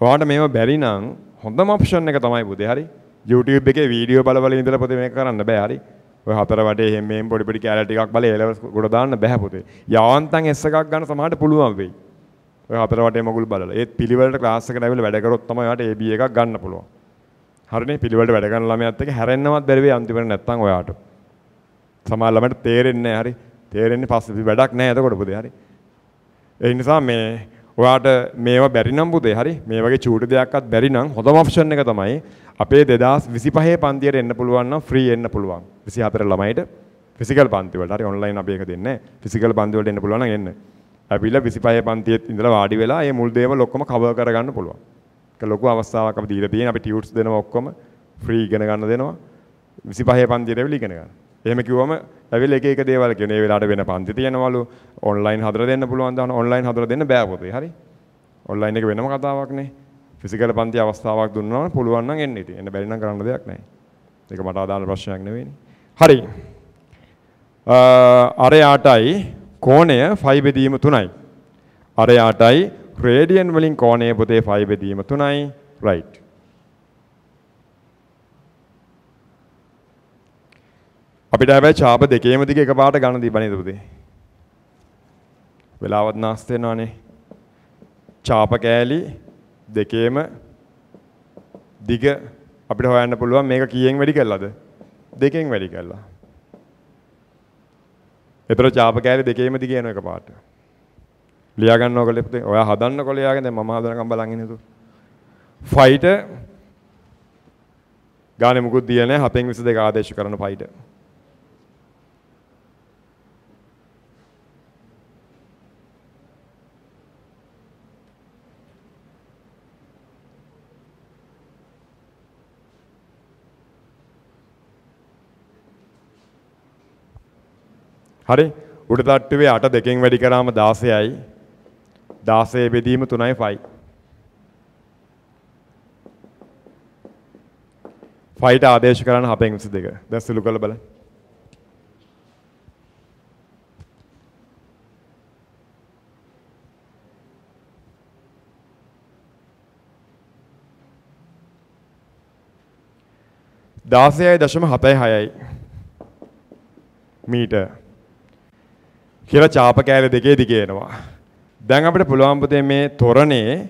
ඔයාලට මේව බැරි නම් හොඳම ඔප්ෂන් එක තමයි පුතේ හරි. YouTube එකේ වීඩියෝ බල බල ඉඳලා පුතේ මේක කරන්න බෑ හරි. ඔය හතර වටේ එහෙම මෙහෙම පොඩි පොඩි කැලේ ටිකක් බල ඒ ලෙවල් ගොඩ දාන්න බෑ පුතේ. යාන්තම් S එකක් ගන්න සමහරට පුළුවන් වෙයි. ඔය හතර වටේ මගුල් බලලා. ඒත් පිළිවෙලට ක්ලාස් එකට ඇවිල්ලා වැඩ කරොත් තමයි ඔයාට AB එකක් ගන්න පුළුවන්. හරිනේ පිළිවෙලට වැඩ කරන ළමයාත් එක්ක හැරෙන්නවත් බැරි වෙයි අන්තිමට නැත්තම් ඔයාට. සමහර ළමයට තේරෙන්නේ නැහැ හරි. තේරෙන්නේ පස්සේ වැඩක් නැහැ එතකොට පුතේ හරි. ඒ නිසා මේ ඔයාට මේවා බැරි නම් පුතේ හරි මේ වගේ චූටි දෙයක්වත් බැරි නම් හොඳම ඔප්ෂන් එක තමයි අපේ 2025 පන්තියට එන්න පුළුවන් නම් ෆ්‍රී එන්න පුළුවන් 24 ළමයිට ෆිසිකල් පන්ති වලට හරි ඔන්ලයින් අපි එක දෙන්නේ ෆිසිකල් පන්ති වලට එන්න පුළුවන් නම් එන්න. අපිලා 25 පන්තියේ ඉඳලා වාඩි වෙලා මේ මුල් දේවල් ඔක්කොම කවර් කරගන්න පුළුවන්. ඒක ලොකු අවස්ථාවක් අපි දීලා තියෙන අපි ටියුට්ස් දෙනවා ඔක්කොම ෆ්‍රී ඉගෙන ගන්න දෙනවා 25 පන්තියට ඇවිල්ලා ඉගෙන ගන්න. එහෙම කිව්වම ඇවිල්ලා එක එක දේවල් කියන ඒ වෙලාවට වෙන පන්ති තියෙනවලු. ඔන්ලයින් හදලා දෙන්න පුළුවන් දාන ඔන්ලයින් හදලා දෙන්න බෑ පොතේ. හරි? ඔන්ලයින් එක වෙනම කතාවක් නේ. ෆිසිකල් පන්ති අවස්ථාවක් දුන්නා නම් පුළුවන් නම් එන්න ඉතින්. එන්න බැරි නම් කරන්න දෙයක් නැහැ. ඒක මට අදාළ ප්‍රශ්නයක් නෙවෙයිනේ. හරි. අර 8යි කෝණය 5 බෙදීම 3යි අර 8යි රේඩියන් වලින් කෝණය පොතේ 5 බෙදීම 3යි right. අපිට හැබැයි ඡාප දෙකේම දිග එකපාරට ගන්න දීපා නේද පුතේ? වෙලාවත් නාස්ති වෙනවනේ. ඡාප කෑලි දෙකේම දිග අපිට හොයන්න පුළුවන් මේක කීයෙන් වැඩි කළාද? දෙකෙන් වැඩි කළා. ඒතර ඡාප කෑලි දෙකේම දිග එන එකපාරට. ලියා ගන්නවකෝ පුතේ. ඔයා හදන්නකෝ ලියාගෙන දැන් මම හදනකම් බලන් ඉන්නේ තු. ෆයිටර් ගානේ මුකුත් දීලා නැහැ 7න් 22 ආදේශ කරන ෆයිටර්. හරි උඩ තට්ටුවේ 8 දෙකෙන් වැඩි කරාම 16යි 16 බෙදීම 3යි 5 ෆයිට ආදේශ කරන්න 7න් 22 දැන් සුළු කරලා බලන්න. දාසයයි දශම හතයි හයයි මීටර්. කියලා චාප කෑලි දෙකේ දිගේ එනවා. දැන් අපිට පුළුවන් පුතේ මේ තොරණේ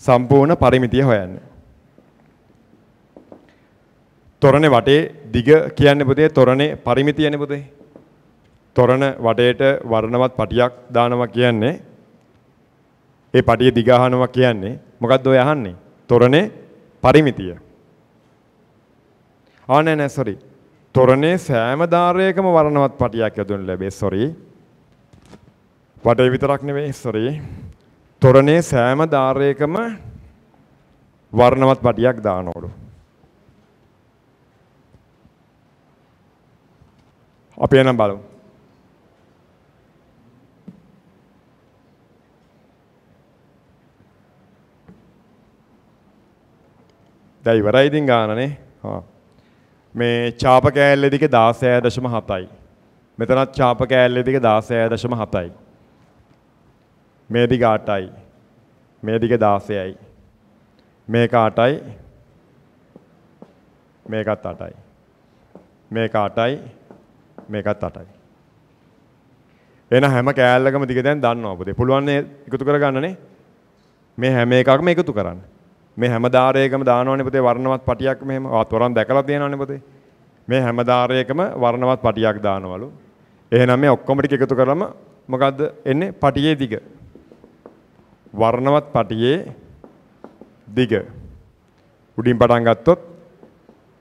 සම්පූර්ණ පරිමිතිය හොයන්න. තොරණේ වටේ දිග කියන්නේ පුතේ තොරණේ පරිමිතියනේ පුතේ. තොරණ වටේට වර්ණවත් පටියක් දානවා කියන්නේ ඒ පටිය දිග අහනවා කියන්නේ මොකද්ද ඔය අහන්නේ? තොරණේ පරිමිතිය. ආ නෑ නෑ සෝරි. තොරණේ සෑම ධාරයකම වර්ණවත් පටියක් යොදවනු ලැබේ. සෝරි. වටේ විතරක් නෙවෙයි. සෝරි. තොරණේ සෑම ධාරයකම වර්ණවත් පටියක් දානවලු. අපි එනම් බලමු. දැන් ඉවරයි ඉතින් ගානනේ. හා මේ චාප කෑල්ල දිග 16.7යි. මෙතනත් චාප කෑල්ල දිග 16.7යි. මේ දිග 8යි. මේ දිග 16යි. මේක 8යි. මේකත් 8යි. මේක 8යි. මේකත් 8යි. එන හැම කෑල්ලකම දිග දැන් දන්නවා පුතේ. පුළුවන් නේ එකතු කරගන්නනේ. මේ හැම එකක්ම එකතු කරන්න. මේ හැම ධාරයකම දානවනේ පුතේ වර්ණවත් පටියක් මෙහෙම. ආ තොරන් දැකලා තියෙනවනේ පුතේ. මේ හැම ධාරයකම වර්ණවත් පටියක් දානවලු. එහෙනම් මේ ඔක්කොම ටික එකතු කරාම මොකද්ද එන්නේ? පටියේ දිග. වර්ණවත් පටියේ දිග. උඩින් පටන් ගත්තොත්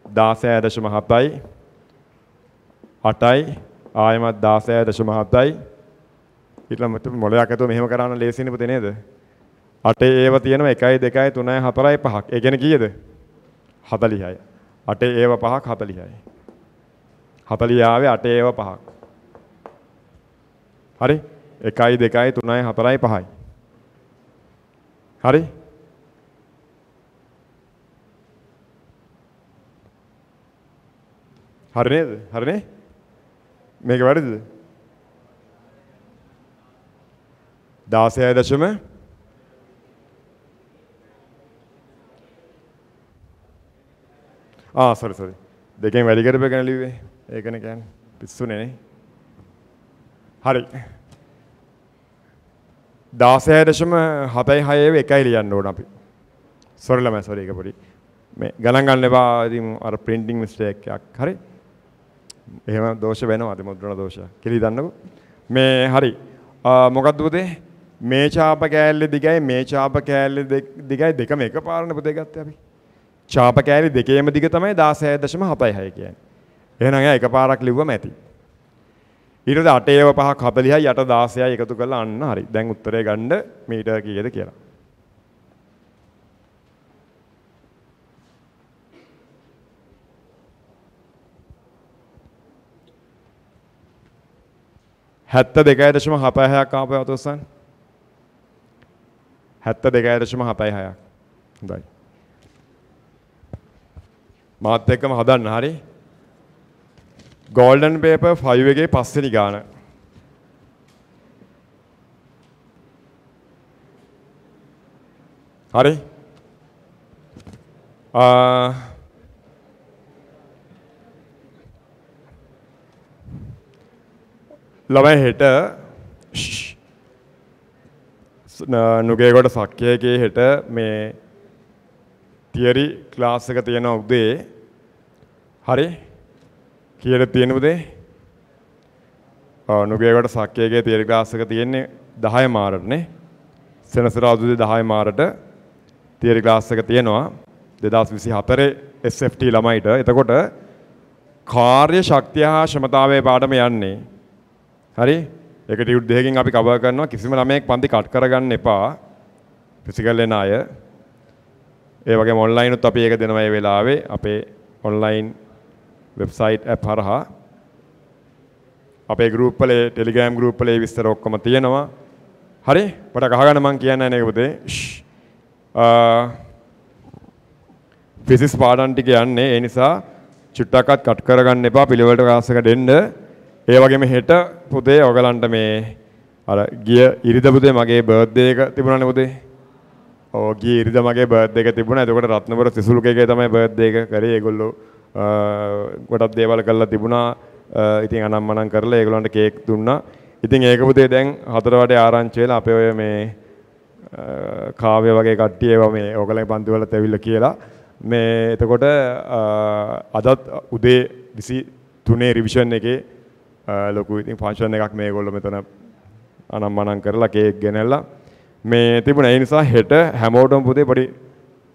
16.7යි 8යි ආයමත් 16.7යි ඊළඟට මොලයක් ඇතුව මෙහෙම කරන්න ලේසිනේ පුතේ නේද? අටේ ඒව තියෙනවා 1යි 2යි 3යි 4යි 5ක්. ඒ කියන්නේ කීයද? 40යි. අටේ ඒව 5ක් 40යි. 40 ආවේ අටේ ඒව 5ක්. හරි? 1යි 2යි 3යි 4යි 5යි. හරි? හරි නේද? හරිනේ? මේක වැරදිද? 16 ආ සෝරි සෝරි. දෙකෙන් වැඩි කරපගෙන ලිව්වේ. ඒකනේ කියන්නේ. පිස්සුනේ නේ. හරි. 16.76 එකයි ලියන්න ඕන අපි. සෝරි ළමයි සෝරි ඒක පොඩි. මේ ගණන් ගන්න එපා. ඉතින් අර printing mistake එකක්. හරි. එහෙම දෝෂ වෙනවා. අද මුද්‍රණ දෝෂ. කිලි දන්නකෝ. මේ හරි. මොකක්ද පුතේ? මේ චාප කෑල්ලේ දිගයි මේ චාප කෑල්ලේ දිගයි දෙකම එකපාරනේ පුතේ ගත්තේ අපි. ඡාප කෑලි දෙකේම දිග තමයි 16.76 කියන්නේ. එහෙනම් එයා එකපාරක් ලිව්වම ඇති. ඊට පස්සේ 8 ඒව 5ක් 40යි 8 16යි එකතු කරලා අන්න හරි. දැන් උත්තරය ගන්න මීටර කීයද කියලා. හැත්ත දෙකයි දශම හතයි හයක් ආපය අතොස්සන් හැත්ත දෙකයි දශම හතයි හයක් හොඳයි මාත් එක්කම හදන්න හරි. ගෝල්ඩන් පේපර් 5 එකේ පස්වෙනි ගාන. හරි. ආ ළමයි හෙට නුගේගොඩ සක්කයගේ හෙට මේ තියරි ක්ලාස් එක තියෙනවා උදේ. හරි? කීයට තියෙන උදේ? ඔව් නුගේකට සක්කේගේ තියරි ක්ලාස් එක තියෙන්නේ 10 මාරටනේ. සෙනසුරාදා උදේ 10 මාරට තියරි ක්ලාස් එක තියෙනවා 2024 SFT ළමයිට. එතකොට කාර්ය ශක්තිය හා ක්ෂමතාවයේ පාඩම යන්නේ. හරි? ඒක ටියුට් දෙකකින් අපි කවර් කරනවා කිසිම ළමයෙක් පන්ති කට් කරගන්න එපා. ෆිසිකල් එන අය. ඒ වගේම ඔන්ලයින් උත් අපි ඒක දෙනවා මේ වෙලාවේ අපේ ඔන්ලයින් වෙබ්සයිට් ඇප් හරහා අපේ ගෲප් වල ටෙලිග්‍රෑම් ගෲප් වල ඒ විස්තර ඔක්කොම තියෙනවා. හරි? මට අහගන්න මං කියන්නේ නැහැ පුතේ. ෆිසික්ස් පාඩම් ටික යන්නේ ඒ නිසා චුට්ටක්වත් කට් කරගන්න එපා පිළිවෙලට ක්ලාස් එක දෙන්න. ඒ වගේම හෙට පුතේ ඔයගලන්ට මේ අර ගිය ඉරිද පුතේ මගේ බර්ත්ඩේ එක තිබුණානේ පුතේ. ඔව් ගිය ඉරිද මගේ බර්ත්ඩේ එක තිබුණා. එතකොට රත්නපුර සිසුලුකේගේ තමයි බර්ත්ඩේ එක කරේ. ඒගොල්ලෝ ගොඩක් දේවල් කරලා තිබුණා. ඉතින් අනම්මනම් කරලා ඒගොල්ලන්ට කේක් දුන්නා. ඉතින් ඒක පුතේ දැන් හතර වටේ ආරංචි වෙලා අපේ ඔය මේ කාව්‍ය වගේ කට්ටිය ඒවා මේ ඕගලගේ පන්ති වලත් ඇවිල්ලා කියලා මේ එතකොට අදත් උදේ 23 රිවිෂන් එකේ ලොකු ඉතින් ෆන්ක්ෂන් එකක් මේගොල්ලෝ මෙතන අනම්මනම් කරලා කේක් ගෙනල්ලා මේ තිබුණා ඒ නිසා හෙට හැමෝටම පුතේ පොඩි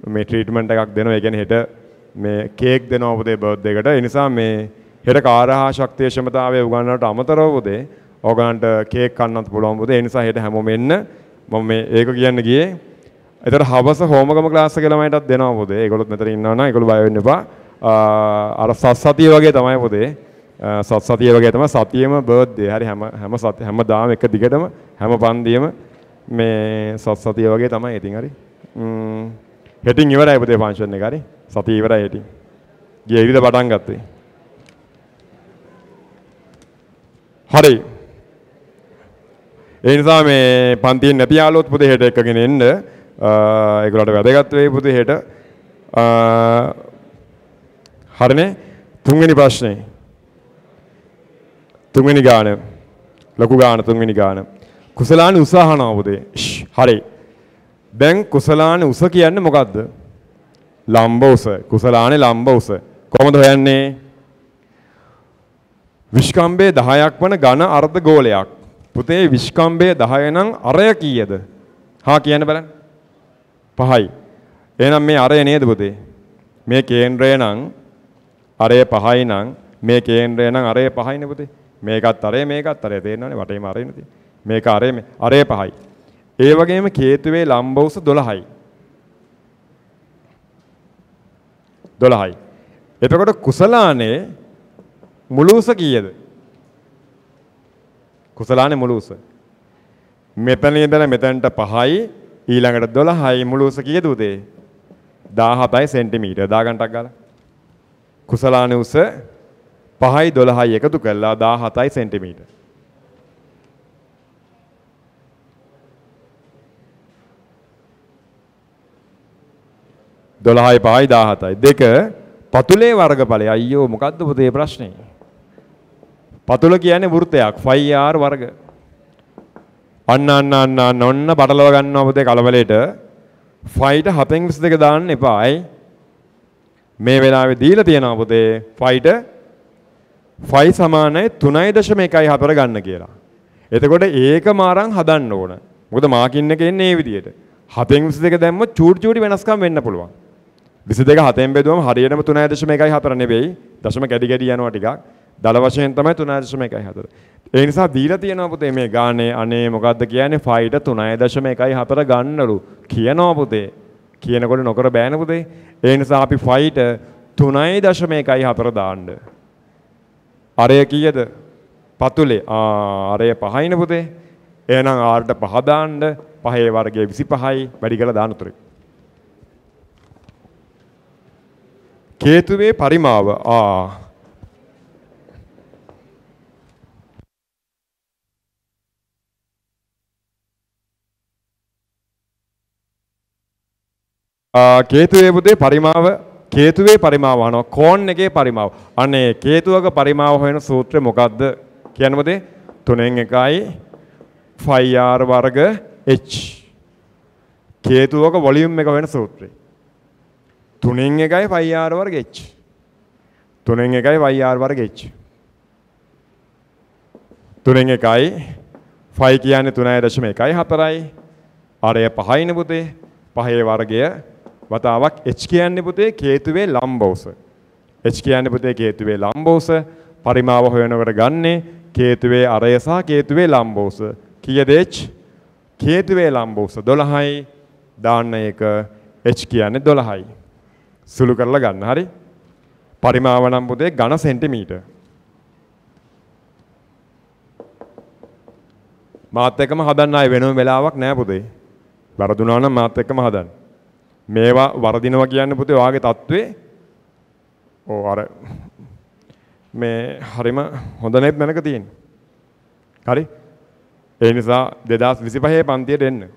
මේ ට්‍රීට්මන්ට් එකක් දෙනවා ඒ කියන්නේ හෙට මේ කේක් දෙනවා පුතේ බර්ත්ඩේ එකට ඒ නිසා මේ හෙට කාර්යහා ශක්තිය ක්ෂමතාවය උගන්වන්නට අමතරව පුතේ ඕගලන්ට කේක් කන්නත් පුළුවන් පුතේ ඒ නිසා හෙට හැමෝම එන්න මම මේ ඒක කියන්න ගියේ එතකොට හවස හෝමගම ක්ලාස් එක ළමයිටත් දෙනවා පොතේ. ඒගොල්ලොත් මෙතන ඉන්නවා නම් ඒගොල්ලෝ බය වෙන්න එපා. අර සත් සතිය වගේ තමයි පොතේ. සත් සතිය වගේ තමයි සතියෙම බර්ත්ඩේ. හරි හැම හැම සති හැමදාම එක දිගටම හැම පන්දියම මේ සත් සතිය වගේ තමයි. ඉතින් හරි. ම්ම් හෙටින් ඉවරයි පොතේ ෆන්ක්ෂන් එක හරි. සතිය ඉවරයි හෙටින්. ගිය ඉරිද පටන් ගත්තේ. හරි. ඒ නිසා මේ පන්තියෙන් නැති යාළුවොත් පුතේ හෙට එක්කගෙන එන්න. ඒගොල්ලන්ට වැදගත් වෙයි පුතේ හෙට. හරිනේ තුන්වෙනි ප්‍රශ්නේ. තුන්වෙනි ගාන. ලොකු ගාන තුන්වෙනි ගාන. කුසලාන උසහනවා පුතේ. හරි. දැන් කුසලාන උස කියන්නේ මොකද්ද? ලම්බ උස. කුසලානේ ලම්බ උස. කොහොමද හොයන්නේ? විස්කම්බේ 10ක් වන ඝන අර්ධ ගෝලයක්. පුතේ විස්කම්බේ 10 නම් අරය කීයද? හා කියන්න බලන්න. 5යි. එහෙනම් මේ අරය නේද පුතේ? මේ කේන්ද්‍රය නම් අරය 5යි නම් මේ කේන්ද්‍රය නම් අරය 5යිනේ පුතේ. මේකත් අරය මේකත් අරය තේරෙනවනේ වටේම අරයනේ තියෙන්නේ. මේක අරය අරය 5යි. ඒ වගේම කේතුවේ ලම්බ උස 12යි. 12යි. එතකොට කුසලානේ මුළු උස කීයද? කුසලානේ මුළු උස. මෙතන ඉඳලා මෙතනට 5යි ඊළඟට 12යි මුළු උස කීයද උදේ? 17යි සෙන්ටිමීටර්. දාගන්නටක් ගාලා. කුසලානේ උස 5යි 12යි එකතු කළා 17යි සෙන්ටිමීටර්. දොළහයි පහයි දාහතයි දෙක පතුලේ වර්ගඵලය අයියෝ මොකද්ද පුතේ ප්‍රශ්නේ පතුල කියන්නේ වෘත්තයක් 5r වර්ග. අන්න අන්න අන්න අන්න ඔන්න බටලව ගන්නවා පුතේ කලබලෙට 5ට 7න් 22 දාන්න එපා. ඇයි? මේ වෙලාවේ දීලා තියෙනවා පුතේ 5ට 5 සමානයි 3.14 ගන්න කියලා. එතකොට ඒකම අරන් හදන්න ඕන. මොකද මාකින් එක එන්නේ මේ විදිහට. 7න් 22 දැම්මොත් චූටි චූටි වෙනස්කම් වෙන්න පුළුවන්. 22 7න් බෙදුවම හරියටම 3.14 නෙවෙයි. දශම කැඩි කැඩි යනවා ටිකක්. දල වශයෙන් තමයි 3.14. ඒ නිසා දීලා තියෙනවා පුතේ මේ ගානේ අනේ මොකද්ද කියන්නේ 5ට 3.14 ගන්නලු කියනවා පුතේ. කියනකොට නොකර බෑනේ පුතේ. ඒ නිසා අපි 5ට 3.14 දාන්න. අරය කීයද? පතුලේ. ආ අරය 5යිනේ පුතේ. එහෙනම් R ට 5 දාන්න. 5 වර්ගයේ 25යි වැඩි කරලා දාන්න උතරේ. කේතුවේ පරිමාව ආ කේතුවේ පුතේ පරිමාව කේතුවේ පරිමාව අහනවා කෝන් එකේ පරිමාව. අනේ කේතුවක පරිමාව හොයන සූත්‍රය මොකද්ද? කියන්න පුතේ 3න් 1යි 5r වර්ග h. කේතුවක වොලියුම් එක හොයන සූත්‍රය. 3න් 1යි 5r වර්ග h. 3න් 1යි 5r වර්ග h. 3න් 1යි 5 කියන්නේ 3.14යි. අරය 5යිනේ පුතේ. පහේ වර්ගය වතාවක් h කියන්නේ පුතේ කේතුවේ ලම්බෝස. h කියන්නේ පුතේ කේතුවේ ලම්බෝස. පරිමාව හොයනකොට ගන්නේ කේතුවේ අරය සහ කේතුවේ ලම්බෝස. කීයද h? කේතුවේ ලම්බෝස 12යි. දාන්න එක h කියන්නේ 12යි. සුළු කරලා ගන්න. හරි? පරිමාව නම් පුතේ ඝන සෙන්ටිමීටර්. මාත් එක්කම හදන්න ආයේ වෙනම වෙලාවක් නෑ පුතේ. වරදුනා නම් මාත් එක්කම හදන්න. මේවා වරදිනවා කියන්නේ පුතේ ඔයාගේ තත්ත්වේ ඕ අර මේ හරිම හොඳ නැත් නැනක තියෙන. හරි? ඒ නිසා 2025 පන්තියට එන්න.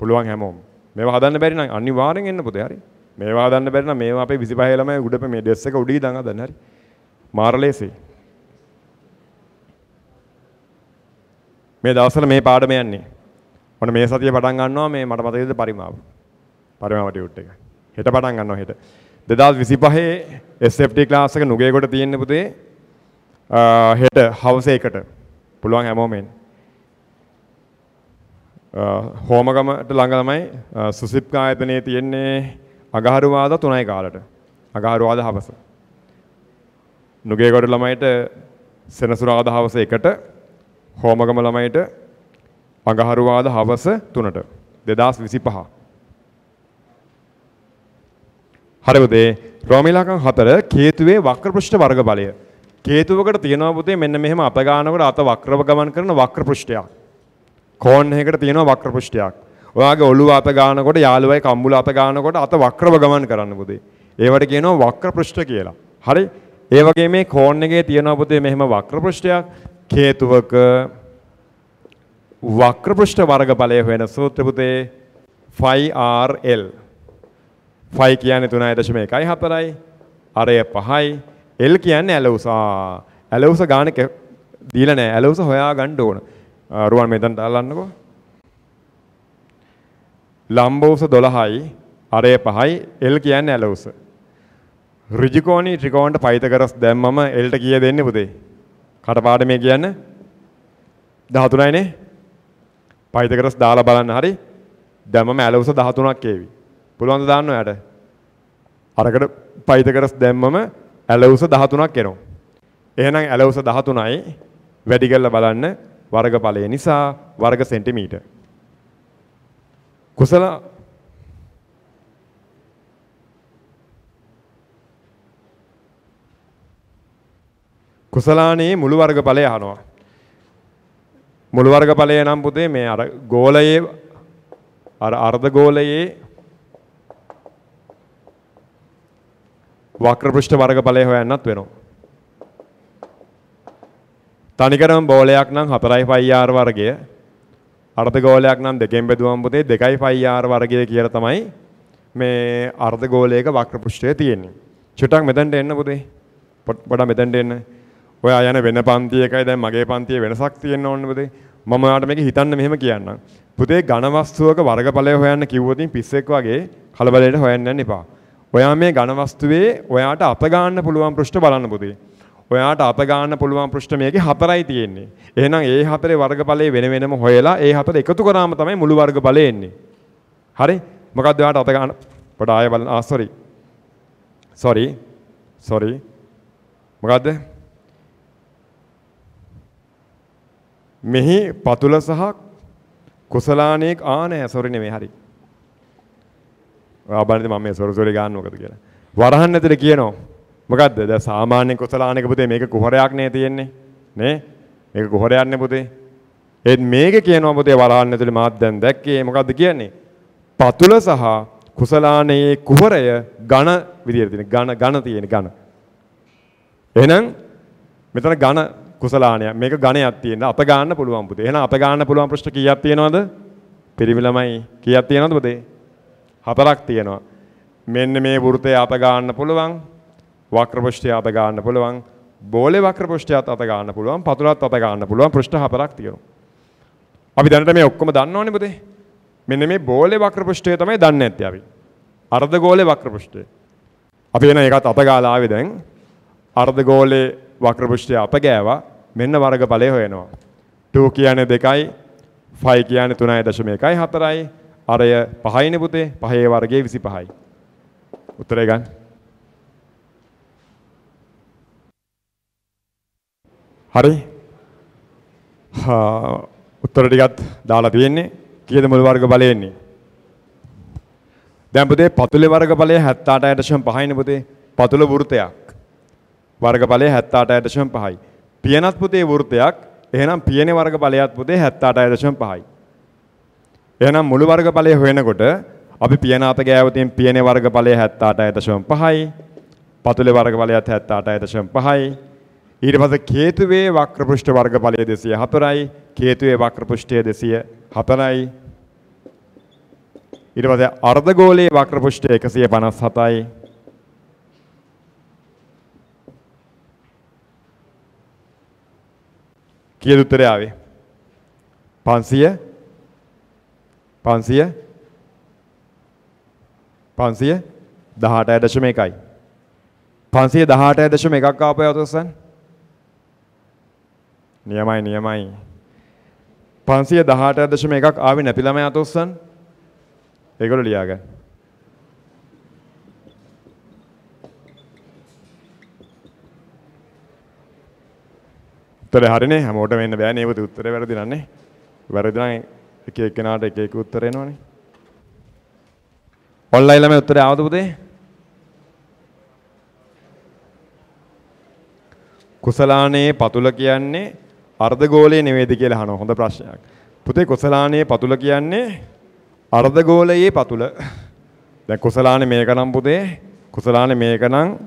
පුළුවන් හැමෝම. මේවා හදන්න බැරි නම් අනිවාර්යෙන් එන්න පුතේ හරි. මේවා හදන්න බැරි නම් මේවා අපේ 25 ළමයි උඩ මේ ඩෙස් එක උඩ ඉඳන් හදන්න හරි. මාරලේසි. මේ දවස්වල මේ පාඩම යන්නේ. ඔන්න මේ සතිය පටන් ගන්නවා මේ මට මතකද පරිමාව. පරිමාව ටියුට් එක. හෙට පටන් ගන්නවා හෙට. 2025 SFT ක්ලාස් එක නුගේගොඩ තියෙන්න පුතේ. හෙට හවස එකට. පුළුවන් හැමෝම එන්න. හෝමගමට ළඟ ළමයි සුසිප් ආයතනයේ තියෙන්නේ අගහරුවාද 3යි කාලට. අගහරුවාද හවස. නුගේගොඩ ළමයිට සෙනසුරාදා හවස 1ට හෝමගම ළමයිට අඟහරුවාද හවස 3ට 2025 හරි පුතේ රෝමිලාකම් 4 කේතුවේ වක්‍ර පෘෂ්ඨ වර්ග බලය කේතුවකට තියෙනවා පුතේ මෙන්න මෙහෙම අත ගන්නකොට අත වක්‍රව ගමන් කරන වක්‍ර පෘෂ්ඨයක් කෝන් එකකට තියෙනවා වක්‍ර පෘෂ්ඨයක් ඔයාගේ ඔළුව අත ගන්නකොට යාළුවයි කම්බුල අත ගන්නකොට අත වක්‍රව ගමන් කරන්න පුතේ. ඒවට කියනවා වක්‍ර පෘෂ්ඨ කියලා. හරි? ඒ වගේ මේ කෝන් එකේ තියෙනවා පුතේ මෙහෙම වක්‍ර පෘෂ්ඨයක්. කේතුවක වක්‍ර පෘෂ්ඨ වර්ගඵලය වෙන සූත්‍ර පුතේ. 5RL 5 කියන්නේ 3.1යි අරය 5යි L කියන්නේ ඇලවුස. ඇලවුස ගාන දීලා නැහැ ඇලවුස හොයා ගන්න ඕන රුවන් මෙතනට අල්ලන්නකෝ. ලම්බෝස 12යි අරය 5යි L කියන්නේ ඇලවුස ඍජුකෝණී ත්‍රිකෝණයට පයිතගරස් දැම්මම L ට කීය දෙන්නේ පුතේ කටපාඩමේ කියන්නේ 13යිනේ පයිතගරස් දාලා බලන්න හරි දැම්මම ඇලවුස 13ක් ඒවි. පුළුවන් ද දාන්න ඔයාට? අරකට පයිතගරස් දැම්මම ඇලවුස 13ක් එනවා. එහෙනම් ඇලවුස 13යි වැඩි කරලා බලන්න වර්ගඵලය නිසා වර්ග සෙන්ටිමීටර්. කුසල කුසලානේ මුළු වර්ගඵලය අහනවා. මුළු වර්ගඵලය නම් පුතේ මේ අර ගෝලයේ අර අර්ධ ගෝලයේ වක්‍ර පෘෂ්ඨ වර්ගඵලය හොයන්නත් වෙනවා. තනිකරම බෝලයක් නම් 4.5r වර්ගය අර්ධ ගෝලයක් නම් දෙකෙන් බෙදුවම පුතේ 2.5r වර්ගය කියලා තමයි මේ අර්ධ ගෝලයක වක්‍ර පෘෂ්ඨය තියෙන්නේ. චුට්ටක් මෙතනට එන්න පුතේ. පොඩ්ඩක් මෙතනට එන්න. ඔයා යන වෙන පන්ති එකයි දැන් මගේ පන්තියේ වෙනසක් තියෙන්න ඕනේ පුතේ. මම ඔයාලට මේක හිතන්න මෙහෙම කියන්නම්. පුතේ ඝන වස්තුවක වර්ගඵලය හොයන්න කිව්වොත් පිස්සෙක් වගේ කලබලයට හොයන්න යන්න එපා. ඔයා මේ ඝන වස්තුවේ ඔයාට අත ගන්න පුළුවන් පෘෂ්ඨ බලන්න පුතේ. ඔයාට අත ගන්න පුළුවන් පෘෂ්ඨ මේකේ හතරයි තියෙන්නේ. එහෙනම් ඒ හතරේ වර්ගඵලයේ වෙන වෙනම හොයලා ඒ හතර එකතු කරාම තමයි මුළු වර්ගඵලය එන්නේ. හරි? මොකද්ද ඔයාට අත ගන්න? පොඩ ආයෙ බලන්න. ආ සෝරි. සෝරි. සෝරි. මොකද්ද? මෙහි පතුල සහ කුසලානේක ආ නෑ සොරි නෙමෙයි හරි. ඔයා බලන්න මම මේ සොර සොරි ගන්න මොකද කියලා. වරහන් ඇතුලේ කියනවා. මොකද්ද? දැන් සාමාන්‍ය කුසලානේක පුතේ මේක කුහරයක් නේ තියෙන්නේ. නේ? මේක කුහරයක් නේ පුතේ. ඒත් මේක කියනවා පුතේ වරහන් ඇතුලේ මාත් දැන් දැක්කේ මොකද්ද කියන්නේ? පතුල සහ කුසලානයේ කුහරය ඝන විදියට තියෙන ඝන ඝන තියෙන ඝන. එහෙනම් මෙතන ඝන කුසලානයක්. මේක ගණයක් තියෙන. අත ගන්න පුළුවන් පුතේ. එහෙනම් අත ගන්න පුළුවන් ප්‍රශ්න කීයක් තියෙනවද? පිරිමි ළමයි කීයක් තියෙනවද පුතේ? හතරක් තියෙනවා. මෙන්න මේ වෘතය අත ගන්න පුළුවන්. වක්‍ර පෘෂ්ඨය අත ගන්න පුළුවන්. බෝලේ වක්‍ර පෘෂ්ඨයත් අත ගන්න පුළුවන්. පතුලත් අත ගන්න පුළුවන්. පෘෂ්ඨ හතරක් තියෙනවා. අපි දැනට මේ ඔක්කොම දන්නවනේ පුතේ. මෙන්න මේ බෝලේ වක්‍ර පෘෂ්ඨය තමයි දන්නේ නැත්තේ අපි. අර්ධ ගෝලේ වක්‍ර පෘෂ්ඨය. අපි එන එකත් අත ගාලා ආවේ දැන්. අර්ධ ගෝලේ වක්‍රපෘෂ්ඨය අප ගෑවා මෙන්න වර්ගඵලය හොයනවා 2 2 කියන්නේ 2යි 5 කියන්නේ 3.1යි 4යි අරය 5යිනේ පුතේ 5 වර්ගයේ 25යි උත්තරය ගන්න හරි. උත්තර ටිකත් දාලා තියෙන්නේ. කීයද මුල් වර්ග බලය එන්නේ? දැන් පුතේ පතුලේ වර්ග බලය 78.5යිනේ පුතේ. පතුල වෘතයක් වර්ග බලය 78.5යි පියනත් පුතේ වෘතයක් එහෙනම් පියනේ වර්ග බලයත් පුතේ 78.5යි එහෙනම් මුළු වර්ග බලය හොයනකොට අපි පියනාත ගෑවතින් පියනේ වර්ග බලය 78.5යි පතුලේ වර්ග බලයත් 78.5යි ඊට පස්සේ කේතුවේ වක්‍ර පෘෂ්ඨ වර්ග බලය 204යි කේතුවේ වක්‍ර පෘෂ්ඨය 204යි ඊට පස්සේ අර්ධගෝලයේ වක්‍ර පෘෂ්ඨය 157යි කීයද උත්තරය ආවේ 500 500 518.1යි 518.1ක් ආපු යතොස්සන් නියමයි නියමයි. 518.1ක් ආවේ නැති ළමයා අතොස්සන් ඒගොල්ලෝ ලියාගන්න. උත්තරේ හරිනේ. හැමෝටම එන්න බෑනේ ඒකත් උත්තරේ වැරදි නන්නේ වැරදි නම් එක එක්කෙනාට එක එක උත්තර එනවනේ. ඔන්ලයින් ළමයි උත්තරේ ආවද පුතේ? කුසලානේ පතුල කියන්නේ අර්ධගෝලයේ නෙවෙයිද කියලා අහනවා. හොඳ ප්‍රශ්නයක්. පුතේ කුසලානේ පතුල කියන්නේ අර්ධගෝලයේ පතුල. දැන් කුසලානේ මේක නම් පුතේ කුසලානේ මේක නම්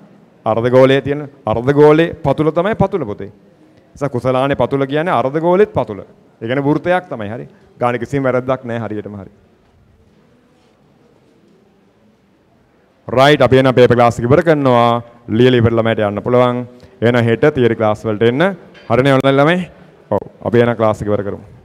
අර්ධගෝලයේ තියෙන අර්ධගෝලයේ පතුල තමයි පතුල පුතේ. නිසා කුසලානේ පතුල කියන්නේ අර්ධගෝලෙත් පතුල. ඒ කියන්නේ වෘතයක් තමයි හරි. ගාන කිසිම වැරද්දක් නැහැ හරියටම හරි. රයිට් අපි එන පේපර් ක්ලාස් එක ඉවර කරනවා. ලියලා ඉවර ළමයට යන්න පුළුවන්. එහෙනම් හෙට තියරි ක්ලාස් වලට එන්න. හරිනේ ඔන්ලයින් ළමයි? ඔව්. අපි එන ක්ලාස් එක ඉවර කරමු.